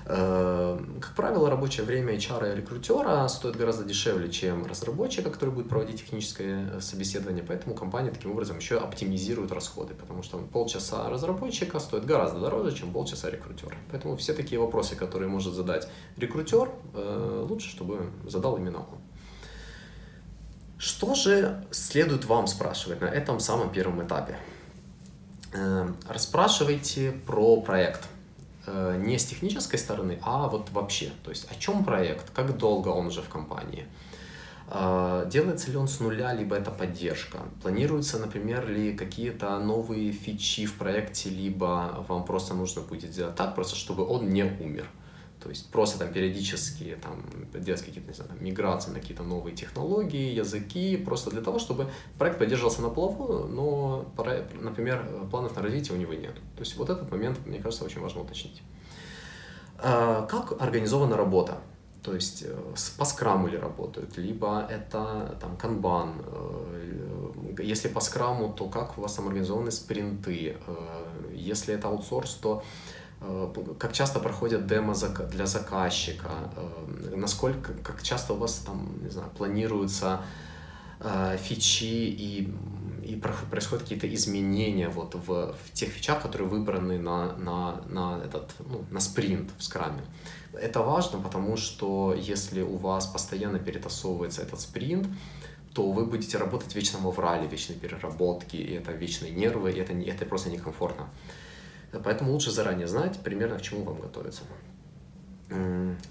как правило, рабочее время HR и рекрутера стоит гораздо дешевле, чем разработчика, который будет проводить техническое э, собеседование, поэтому компания таким образом еще оптимизирует расходы, потому что полчаса разработчика стоит гораздо дороже, чем полчаса рекрутера. Поэтому все такие вопросы, которые может задать рекрутер, э, лучше, чтобы задал именно он. Что же следует вам спрашивать на этом самом первом этапе? Расспрашивайте про проект Э, не с технической стороны, а вот вообще. То есть о чем проект, как долго он уже в компании, э, делается ли он с нуля, либо это поддержка, планируются, например, ли какие-то новые фичи в проекте, либо вам просто нужно будет сделать так, просто чтобы он не умер. То есть просто там периодически там, делать какие-то, не знаю, там, миграции на какие-то новые технологии, языки, просто для того, чтобы проект поддерживался на плаву, но, например, планов на развитие у него нет. То есть вот этот момент, мне кажется, очень важно уточнить. А, как организована работа? То есть э, по скраму ли работают, либо это там канбан. Э, если по скраму, то как у вас там организованы спринты? Э, Если это аутсорс, то как часто проходят демо для заказчика, насколько, как часто у вас там, не знаю, планируются фичи и и происходят какие-то изменения вот в, в тех фичах, которые выбраны на, на, на, этот, ну, на спринт в скраме. Это важно, потому что если у вас постоянно перетасовывается этот спринт, то вы будете работать вечно в аврале, вечной переработки, и это вечные нервы, и это, это просто некомфортно. Поэтому лучше заранее знать примерно, к чему вам готовиться.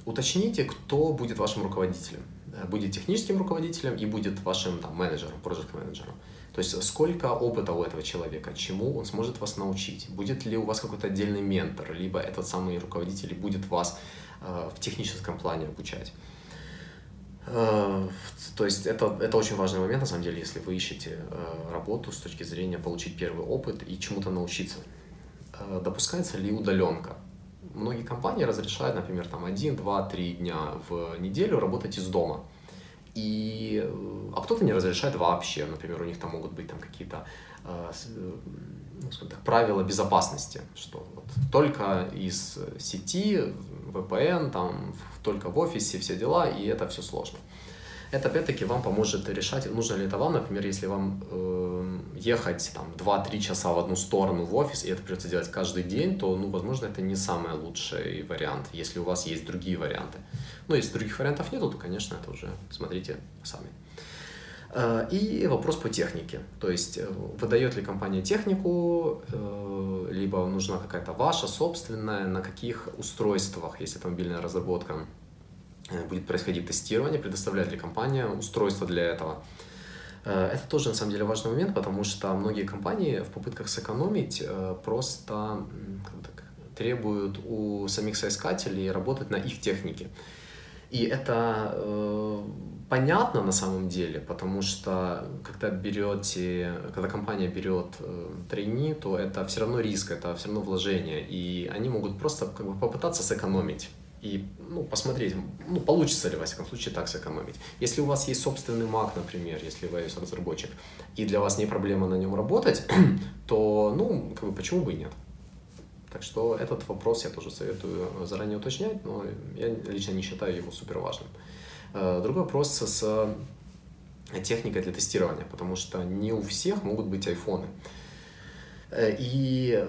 Уточните, кто будет вашим руководителем. Будет техническим руководителем и будет вашим там, менеджером, проект-менеджером. То есть сколько опыта у этого человека, чему он сможет вас научить, будет ли у вас какой-то отдельный ментор, либо этот самый руководитель будет вас э, в техническом плане обучать. Э, то есть это, это очень важный момент, на самом деле, если вы ищете э, работу с точки зрения получить первый опыт и чему-то научиться. Э, допускается ли удаленка? Многие компании разрешают, например, там 1, 2, 3 дня в неделю работать из дома. И, э, а кто-то не разрешает вообще, например, у них там могут быть там какие-то э, ну, так, правила безопасности, что вот только из сети, VPN, там, только в офисе все дела, и это все сложно. Это опять-таки вам поможет решать, нужно ли это вам, например, если вам э, ехать там 2-3 часа в одну сторону в офис, и это придется делать каждый день, то, ну, возможно, это не самый лучший вариант, если у вас есть другие варианты. Но если других вариантов нету, то, конечно, это уже смотрите сами. Э, и вопрос по технике. То есть, э, выдает ли компания технику, э, либо нужна какая-то ваша собственная, на каких устройствах, если это мобильная разработка, будет происходить тестирование, предоставляет ли компания устройство для этого. Э, это тоже на самом деле важный момент, потому что многие компании в попытках сэкономить э, просто так, требуют у самих соискателей работать на их технике. И это э, понятно на самом деле, потому что когда берете, когда компания берет э, трейни, то это все равно риск, это все равно вложение, и они могут просто как бы попытаться сэкономить и ну, посмотреть, ну, получится ли, во всяком случае, так сэкономить. Если у вас есть собственный Mac, например, если вы iOS-разработчик, и для вас не проблема на нем работать, то, ну, как бы, почему бы и нет? Так что этот вопрос я тоже советую заранее уточнять, но я лично не считаю его супер важным. Э, другой вопрос с техникой для тестирования, потому что не у всех могут быть айфоны. Э, и,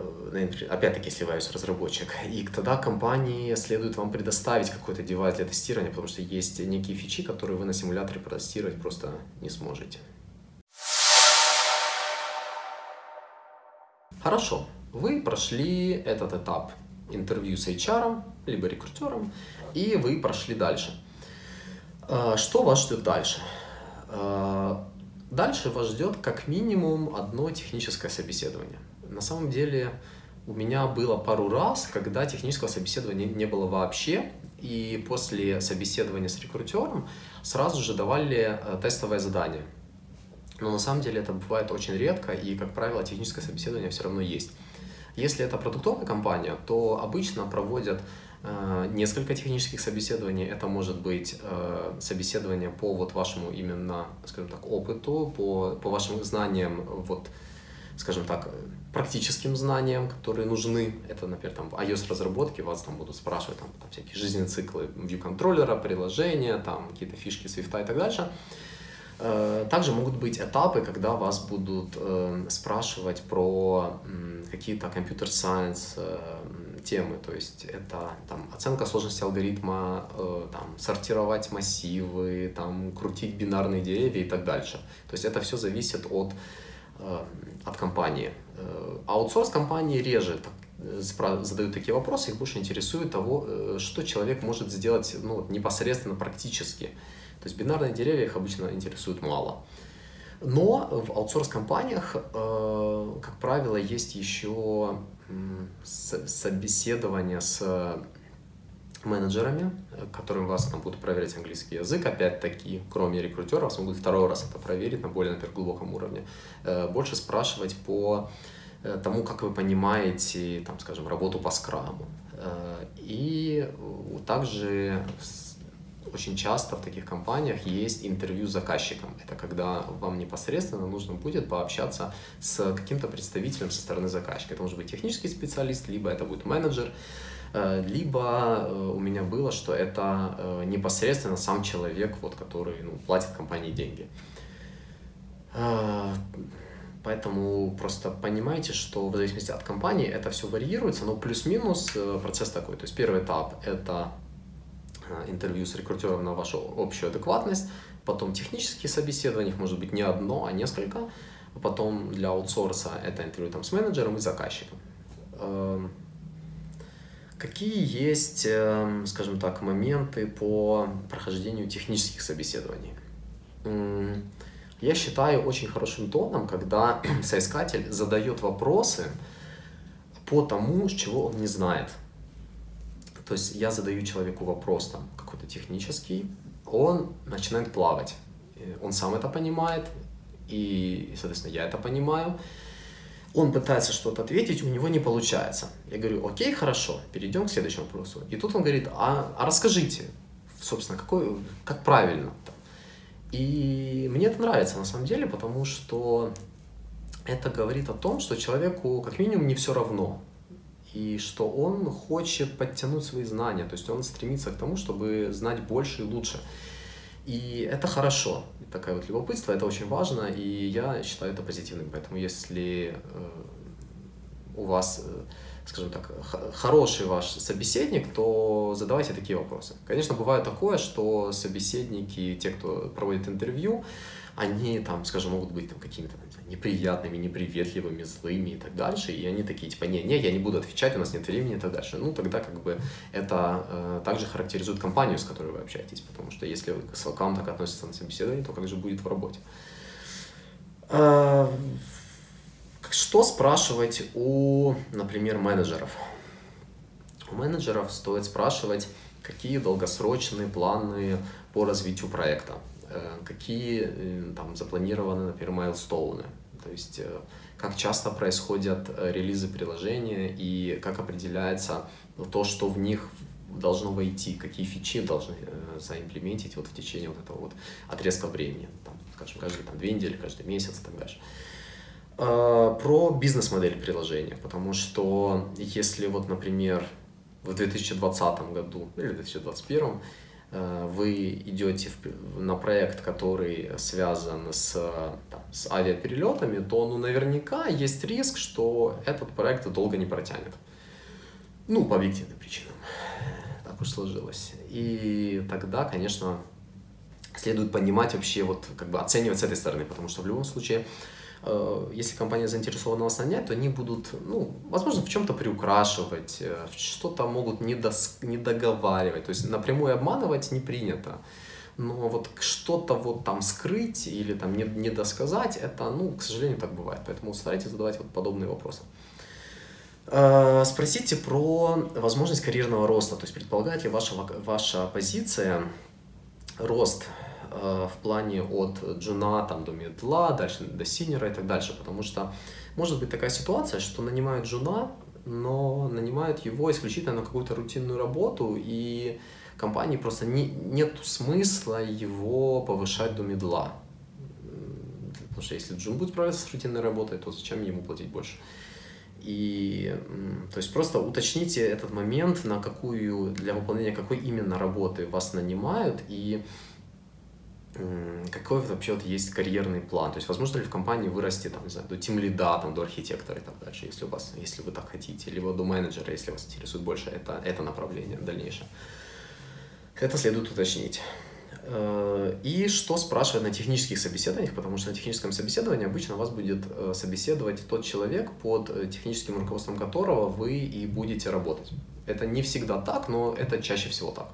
опять-таки, если вы разработчик, и тогда компании следует вам предоставить какой-то девайс для тестирования, потому что есть некие фичи, которые вы на симуляторе протестировать просто не сможете. Хорошо, вы прошли этот этап интервью с HR, либо рекрутером, и вы прошли дальше. Э, что вас ждет дальше? Э, дальше вас ждет как минимум одно техническое собеседование – на самом деле у меня было пару раз, когда технического собеседования не было вообще, и после собеседования с рекрутером сразу же давали э, тестовое задание. Но на самом деле это бывает очень редко, и, как правило, техническое собеседование все равно есть. Если это продуктовая компания, то обычно проводят э, несколько технических собеседований. Это может быть э, собеседование по вот вашему именно, скажем так, опыту, по, по вашим знаниям вот скажем так, практическим знаниям, которые нужны. Это, например, там, в iOS-разработке вас там будут спрашивать там, там, всякие жизненные циклы view-контроллера, приложения, там, какие-то фишки Swift и так дальше. Э, также могут быть этапы, когда вас будут э, спрашивать про какие-то компьютер-сайенс э, темы, то есть это там, оценка сложности алгоритма, там, сортировать массивы, там, крутить бинарные деревья и так дальше. То есть это все зависит от от компании. Э, аутсорс компании реже э, задают такие вопросы, их больше интересует того, что человек может сделать ну, непосредственно практически. То есть бинарные деревья их обычно интересуют мало. Но в аутсорс-компаниях, как правило, есть еще собеседование с менеджерами, которым вас там будут проверять английский язык, опять-таки, кроме рекрутеров, смогут второй раз это проверить на более, например, глубоком уровне. Э, больше спрашивать по э, тому, как вы понимаете, там, скажем, работу по скраму. Э, и также очень часто в таких компаниях есть интервью с заказчиком. Это когда вам непосредственно нужно будет пообщаться с каким-то представителем со стороны заказчика. Это может быть технический специалист, либо это будет менеджер, э, либо э, у меня было, что это э, непосредственно сам человек, вот, который ну, платит компании деньги. Поэтому просто понимайте, что в зависимости от компании это все варьируется, но плюс-минус процесс такой. То есть первый этап – это Э, интервью с рекрутером на вашу общую адекватность, потом технические собеседования, их может быть не одно, а несколько, потом для аутсорса это интервью там, с менеджером и заказчиком. Какие есть, эм, скажем так, моменты по прохождению технических собеседований? Я считаю очень хорошим тоном, когда соискатель задает вопросы по тому, чего он не знает. То есть я задаю человеку вопрос там какой-то технический, он начинает плавать. Он сам это понимает, и, соответственно, я это понимаю. Он пытается что-то ответить, у него не получается. Я говорю, окей, хорошо, перейдем к следующему вопросу. И тут он говорит, а, а расскажите, собственно, какой, как правильно. И мне это нравится на самом деле, потому что это говорит о том, что человеку как минимум не все равно и что он хочет подтянуть свои знания, то есть он стремится к тому, чтобы знать больше и лучше. И это хорошо, такое вот любопытство, это очень важно, и я считаю это позитивным. Поэтому если э, у вас, э, скажем так, хороший ваш собеседник, то задавайте такие вопросы. Конечно, бывает такое, что собеседники, те, кто проводит интервью, они там, скажем, могут быть там какими-то неприятными, неприветливыми, злыми и так дальше, и они такие, типа, не, не, я не буду отвечать, у нас нет времени и так дальше. Ну, тогда как бы это э, также характеризует компанию, с которой вы общаетесь, потому что если к вам так относятся на собеседовании, то как же будет в работе? Э, что спрашивать у, например, менеджеров? У менеджеров стоит спрашивать, какие долгосрочные планы по развитию проекта Э, какие э, там запланированы, например, майлстоуны, то есть э, как часто происходят релизы приложения и как определяется то, что в них должно войти, какие фичи должны заимплементить вот в течение вот этого вот отрезка времени, там, скажем, каждые там, две недели, каждый месяц и так дальше. Про бизнес-модель приложения, потому что если вот, например, в 2020 году или 2021 Э, вы идете на проект, который связан с, там, с авиаперелетами, то ну, наверняка есть риск, что этот проект долго не протянет. Ну, по объективным причинам. Так уж сложилось. И тогда, конечно, следует понимать вообще, вот, как бы оценивать с этой стороны, потому что в любом случае Э, если компания заинтересована вас нанять, то они будут, ну, возможно, в чем-то приукрашивать, э, что-то могут недос, недоговаривать. То есть напрямую обманывать не принято. Но вот что-то вот там скрыть или там не, недосказать, это, ну, к сожалению, так бывает. Поэтому старайтесь задавать вот подобные вопросы. Э, спросите про возможность карьерного роста. То есть предполагает ли ваша, ваша позиция рост Э, в плане от джуна там, до медла, дальше до синера и так дальше, потому что может быть такая ситуация, что нанимают джуна, но нанимают его исключительно на какую-то рутинную работу, и компании просто не, нет смысла его повышать до медла. Потому что если джун будет справляться с рутинной работой, то зачем ему платить больше? И то есть просто уточните этот момент, на какую, для выполнения какой именно работы вас нанимают, и какой вообще вот есть карьерный план? То есть, возможно ли в компании вырасти, там, не знаю, до тим лида, там, до архитектора и так дальше, если у вас, если вы так хотите, либо до менеджера, если вас интересует больше это, это направление дальнейшее. Это следует уточнить. Э, и что спрашивать на технических собеседованиях, потому что на техническом собеседовании обычно вас будет э, собеседовать тот человек, под э, техническим руководством которого вы и будете работать. Это не всегда так, но это чаще всего так.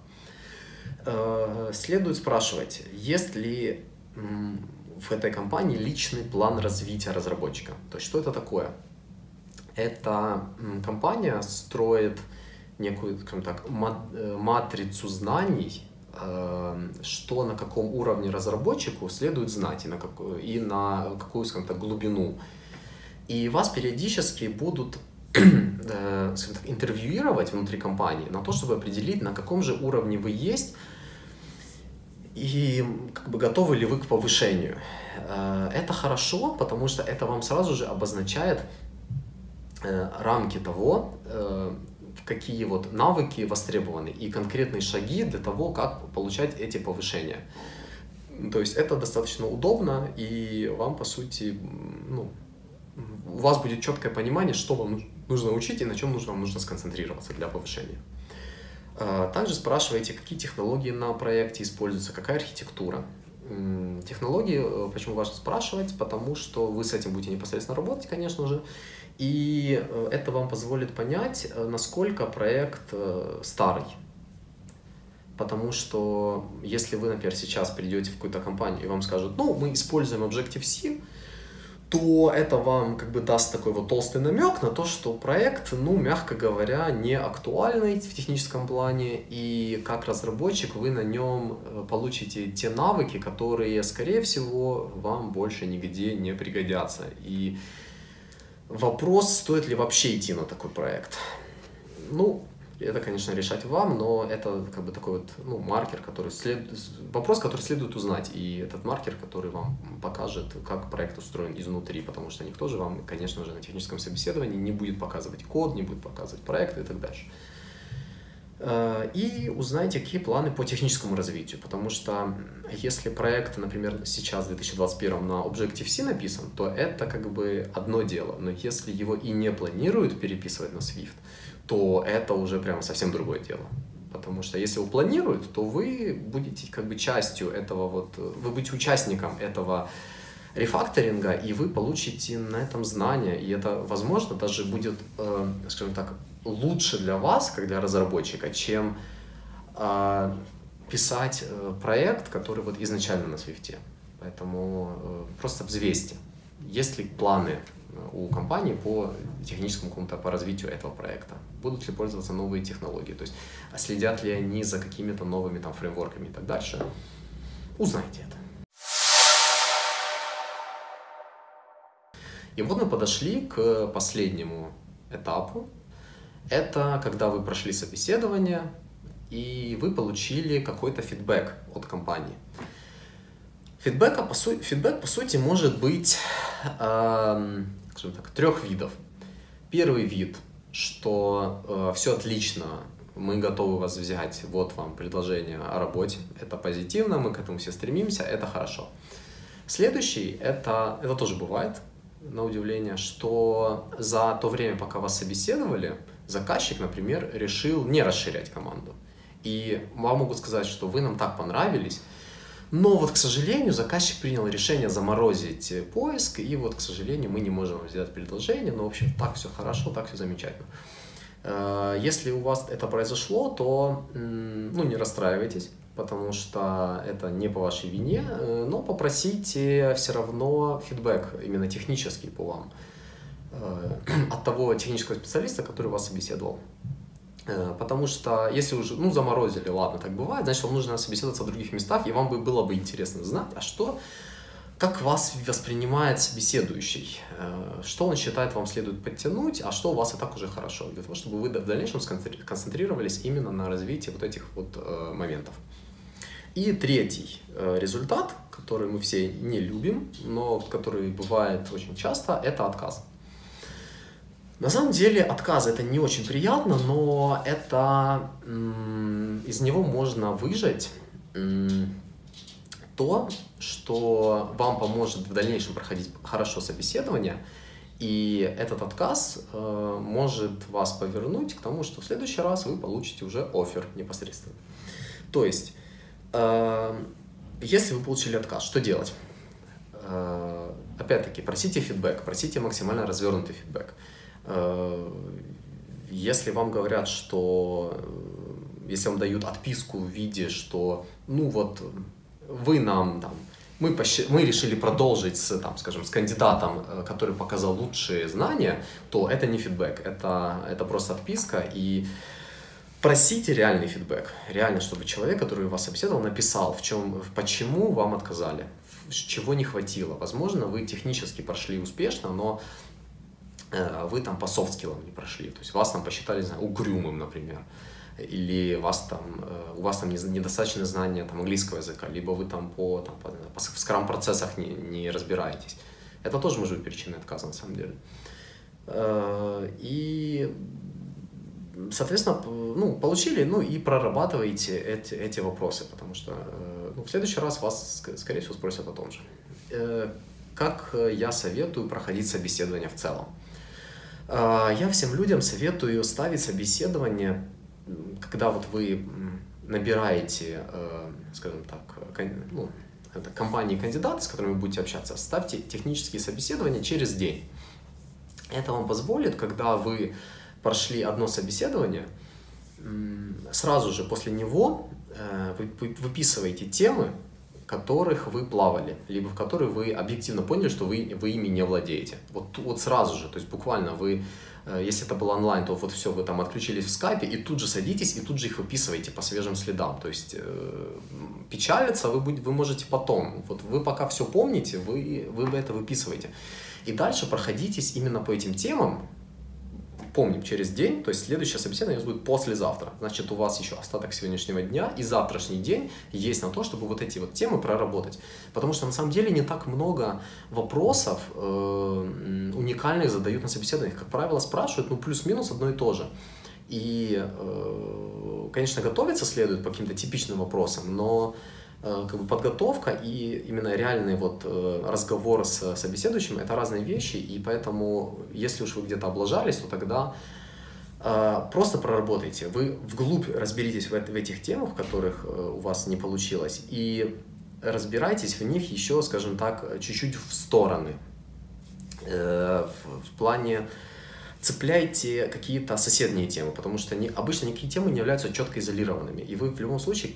Э, следует спрашивать, есть ли в этой компании личный план развития разработчика. То есть, что это такое? Эта компания строит некую, скажем так, э, матрицу знаний, э, что на каком уровне разработчику следует знать и на какую, и на какую скажем так, глубину. И вас периодически будут так, интервьюировать внутри компании на то, чтобы определить, на каком же уровне вы есть, и как бы готовы ли вы к повышению. Э, это хорошо, потому что это вам сразу же обозначает э, рамки того, э, какие вот навыки востребованы и конкретные шаги для того, как получать эти повышения. То есть это достаточно удобно, и вам, по сути, ну, у вас будет четкое понимание, что вам нужно учить и на чем вам нужно сконцентрироваться для повышения. А, также спрашиваете, какие технологии на проекте используются, какая архитектура. Технологии, э, почему важно спрашивать, потому что вы с этим будете непосредственно работать, конечно же, и э, это вам позволит понять, э, насколько проект старый. Потому что если вы, например, сейчас придете в какую-то компанию и вам скажут, ну, мы используем Objective-C, то это вам как бы даст такой вот толстый намек на то, что проект, ну, мягко говоря, не актуальный в техническом плане, и как разработчик вы на нем э, получите те навыки, которые, скорее всего, вам больше нигде не пригодятся. И вопрос, стоит ли вообще идти на такой проект. Ну, это, конечно, решать вам, но это как бы такой вот ну, маркер, который след... вопрос, который следует узнать, и этот маркер, который вам покажет, как проект устроен изнутри, потому что никто же вам, конечно же, на техническом собеседовании не будет показывать код, не будет показывать проект и так дальше. Э, и узнайте, какие планы по техническому развитию, потому что если проект, например, сейчас в 2021 на Objective-C написан, то это как бы одно дело, но если его и не планируют переписывать на Swift, то это уже прям совсем другое дело. Потому что если его планируют, то вы будете как бы частью этого вот, вы будете участником этого рефакторинга, и вы получите на этом знания, и это, возможно, даже будет, э, скажем так, лучше для вас, как для разработчика, чем э, писать э, проект, который вот изначально на Swift. Поэтому э, просто взвесьте, есть ли планы у компании по техническому какому-то по развитию этого проекта. Будут ли пользоваться новые технологии, то есть следят ли они за какими-то новыми там фреймворками и так дальше. Узнайте это. И вот мы подошли к последнему этапу. Это когда вы прошли собеседование и вы получили какой-то фидбэк от компании. Фидбэка, по су... Фидбэк, по сути, может быть э, скажем так, трех видов. Первый вид, что э, все отлично, мы готовы вас взять, вот вам предложение о работе, это позитивно, мы к этому все стремимся, это хорошо. Следующий, это, это тоже бывает, на удивление, что за то время, пока вас собеседовали, заказчик, например, решил не расширять команду. И вам могут сказать, что вы нам так понравились, но вот, к сожалению, заказчик принял решение заморозить поиск, и вот, к сожалению, мы не можем сделать предложение, но, в общем, так все хорошо, так все замечательно. Э, если у вас это произошло, то ну, не расстраивайтесь, потому что это не по вашей вине, э, но попросите все равно фидбэк именно технический по вам э, от того технического специалиста, который вас собеседовал. Э, потому что если уже, ну, заморозили, ладно, так бывает, значит, вам нужно собеседоваться в других местах, и вам бы было бы интересно знать, а что, как вас воспринимает собеседующий, э, что он считает вам следует подтянуть, а что у вас и так уже хорошо, для того, чтобы вы в дальнейшем концентрировались именно на развитии вот этих вот э, моментов. И третий результат, который мы все не любим, но который бывает очень часто, это отказ. На самом деле отказ это не очень приятно, но это из него можно выжать то, что вам поможет в дальнейшем проходить хорошо собеседование, и этот отказ э, может вас повернуть к тому, что в следующий раз вы получите уже офер непосредственно. То есть, э, если вы получили отказ, что делать? Э, опять-таки, просите фидбэк, просите максимально развернутый фидбэк. Если вам говорят, что э, если вам дают отписку в виде, что ну вот вы нам там мы, пощ... мы решили продолжить с, там, скажем, с кандидатом, э, который показал лучшие знания, то это не фидбэк, это, это просто отписка, и просите реальный фидбэк, реально, чтобы человек, который вас собеседовал, написал, в чем, почему вам отказали, чего не хватило. Возможно, вы технически прошли успешно, но Э, вы там по софт-скиллам не прошли, то есть вас там посчитали, не знаю, угрюмым, например. или вас там, у вас там недостаточное знание там, английского языка, либо вы там по, там, по, по скрам-процессах не, не разбираетесь. Это тоже может быть причиной отказа, на самом деле. И соответственно, ну, получили, ну, и прорабатываете эти, эти вопросы, потому что э, ну, в следующий раз вас, скорее всего, спросят о том же. Э, как я советую проходить собеседование в целом? Э, я всем людям советую ставить собеседование, когда вот вы набираете, скажем так, ну, это компании кандидаты, с которыми вы будете общаться, ставьте технические собеседования через день. Это вам позволит, когда вы прошли одно собеседование, сразу же после него э, вы выписываете темы, которых вы плавали, либо в которые вы объективно поняли, что вы, вы ими не владеете. Вот, вот сразу же, то есть буквально вы, э, если это было онлайн, то вот все, вы там отключились в скайпе и тут же садитесь и тут же их выписываете по свежим следам. То есть э, печалиться вы, вы можете потом. Вот вы пока все помните, вы, вы это выписываете. И дальше проходитесь именно по этим темам, помним, через день, то есть следующее собеседование у вас будет послезавтра. Значит, у вас еще остаток сегодняшнего дня и завтрашний день есть на то, чтобы вот эти вот темы проработать. Потому что на самом деле не так много вопросов э, уникальных задают на собеседованиях. Как правило, спрашивают, ну, плюс-минус одно и то же. И, э, конечно, готовиться следует по каким-то типичным вопросам, но как бы подготовка и именно реальный вот э, разговор с собеседующим это разные вещи, и поэтому, если уж вы где-то облажались, то тогда э, просто проработайте, вы вглубь разберитесь в, этих темах, в которых у вас не получилось, и разбирайтесь в них еще, скажем так, чуть-чуть в стороны, в, в плане цепляйте какие-то соседние темы, потому что они, обычно никакие темы не являются четко изолированными, и вы в любом случае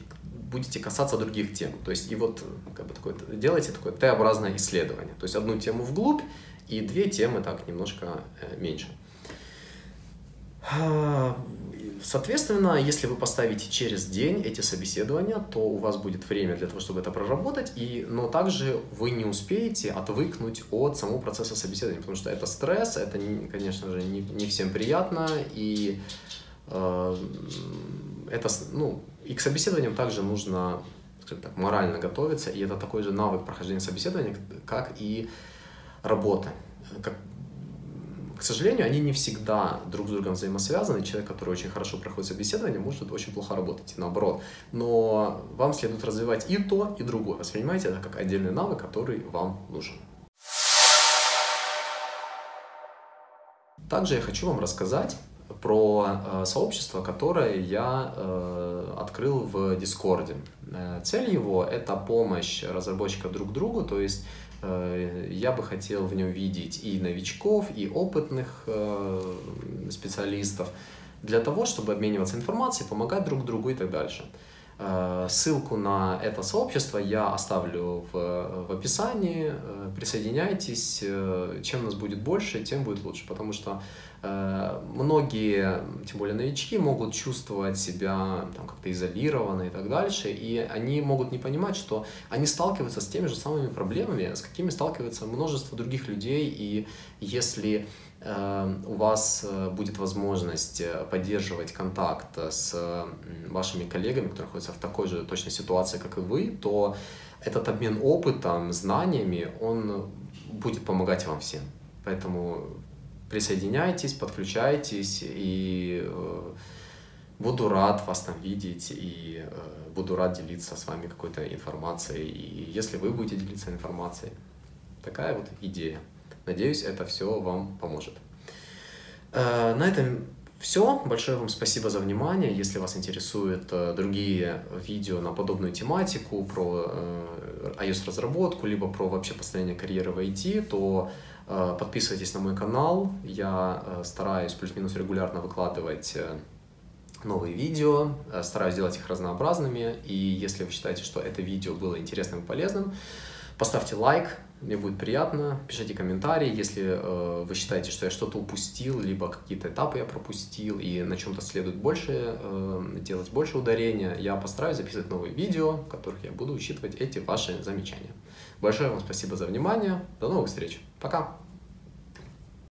будете касаться других тем. То есть и вот как бы такое, делайте такое Т-образное исследование. То есть одну тему вглубь и две темы так немножко э, меньше. А, соответственно, если вы поставите через день эти собеседования, то у вас будет время для того, чтобы это проработать, и, но также вы не успеете отвыкнуть от самого процесса собеседования, потому что это стресс, это, конечно же, не, не всем приятно, и э, это, ну, и к собеседованиям также нужно, скажем так, морально готовиться, и это такой же навык прохождения собеседования, как и работа. Как, к сожалению, они не всегда друг с другом взаимосвязаны. Человек, который очень хорошо проходит собеседование, может очень плохо работать, и наоборот. Но вам следует развивать и то, и другое. Воспринимайте это как отдельный навык, который вам нужен. Также я хочу вам рассказать про э, сообщество, которое я э, открыл в Дискорде. Э, цель его — это помощь разработчиков друг другу, то есть я бы хотел в нем видеть и новичков, и опытных специалистов, для того, чтобы обмениваться информацией, помогать друг другу и так дальше. Э, ссылку на это сообщество я оставлю в, в описании. Э, присоединяйтесь. Э, чем нас будет больше, тем будет лучше. Потому что многие, тем более новички, могут чувствовать себя там, как-то изолированно и так дальше. И они могут не понимать, что они сталкиваются с теми же самыми проблемами, с какими сталкивается множество других людей. И если у вас э, будет возможность э, поддерживать контакт с вашими коллегами, которые находятся в такой же точной ситуации, как и вы, то этот обмен опытом, знаниями, он будет помогать вам всем. Поэтому присоединяйтесь, подключайтесь, и э, буду рад вас там видеть, и буду рад делиться с вами какой-то информацией, и если вы будете делиться информацией. Такая вот идея. Надеюсь, это все вам поможет. Э, на этом все. Большое вам спасибо за внимание. Если вас интересуют э, другие видео на подобную тематику, про э, iOS-разработку, либо про вообще построение карьеры в IT, то подписывайтесь на мой канал. Я стараюсь плюс-минус регулярно выкладывать новые видео, стараюсь делать их разнообразными. И если вы считаете, что это видео было интересным и полезным, Поставьте лайк, мне будет приятно. Пишите комментарии, если э, вы считаете, что я что-то упустил, либо какие-то этапы я пропустил, и на чем-то следует больше э, делать больше ударения. Я постараюсь записывать новые видео, в которых я буду учитывать эти ваши замечания. Большое вам спасибо за внимание. До новых встреч. Пока.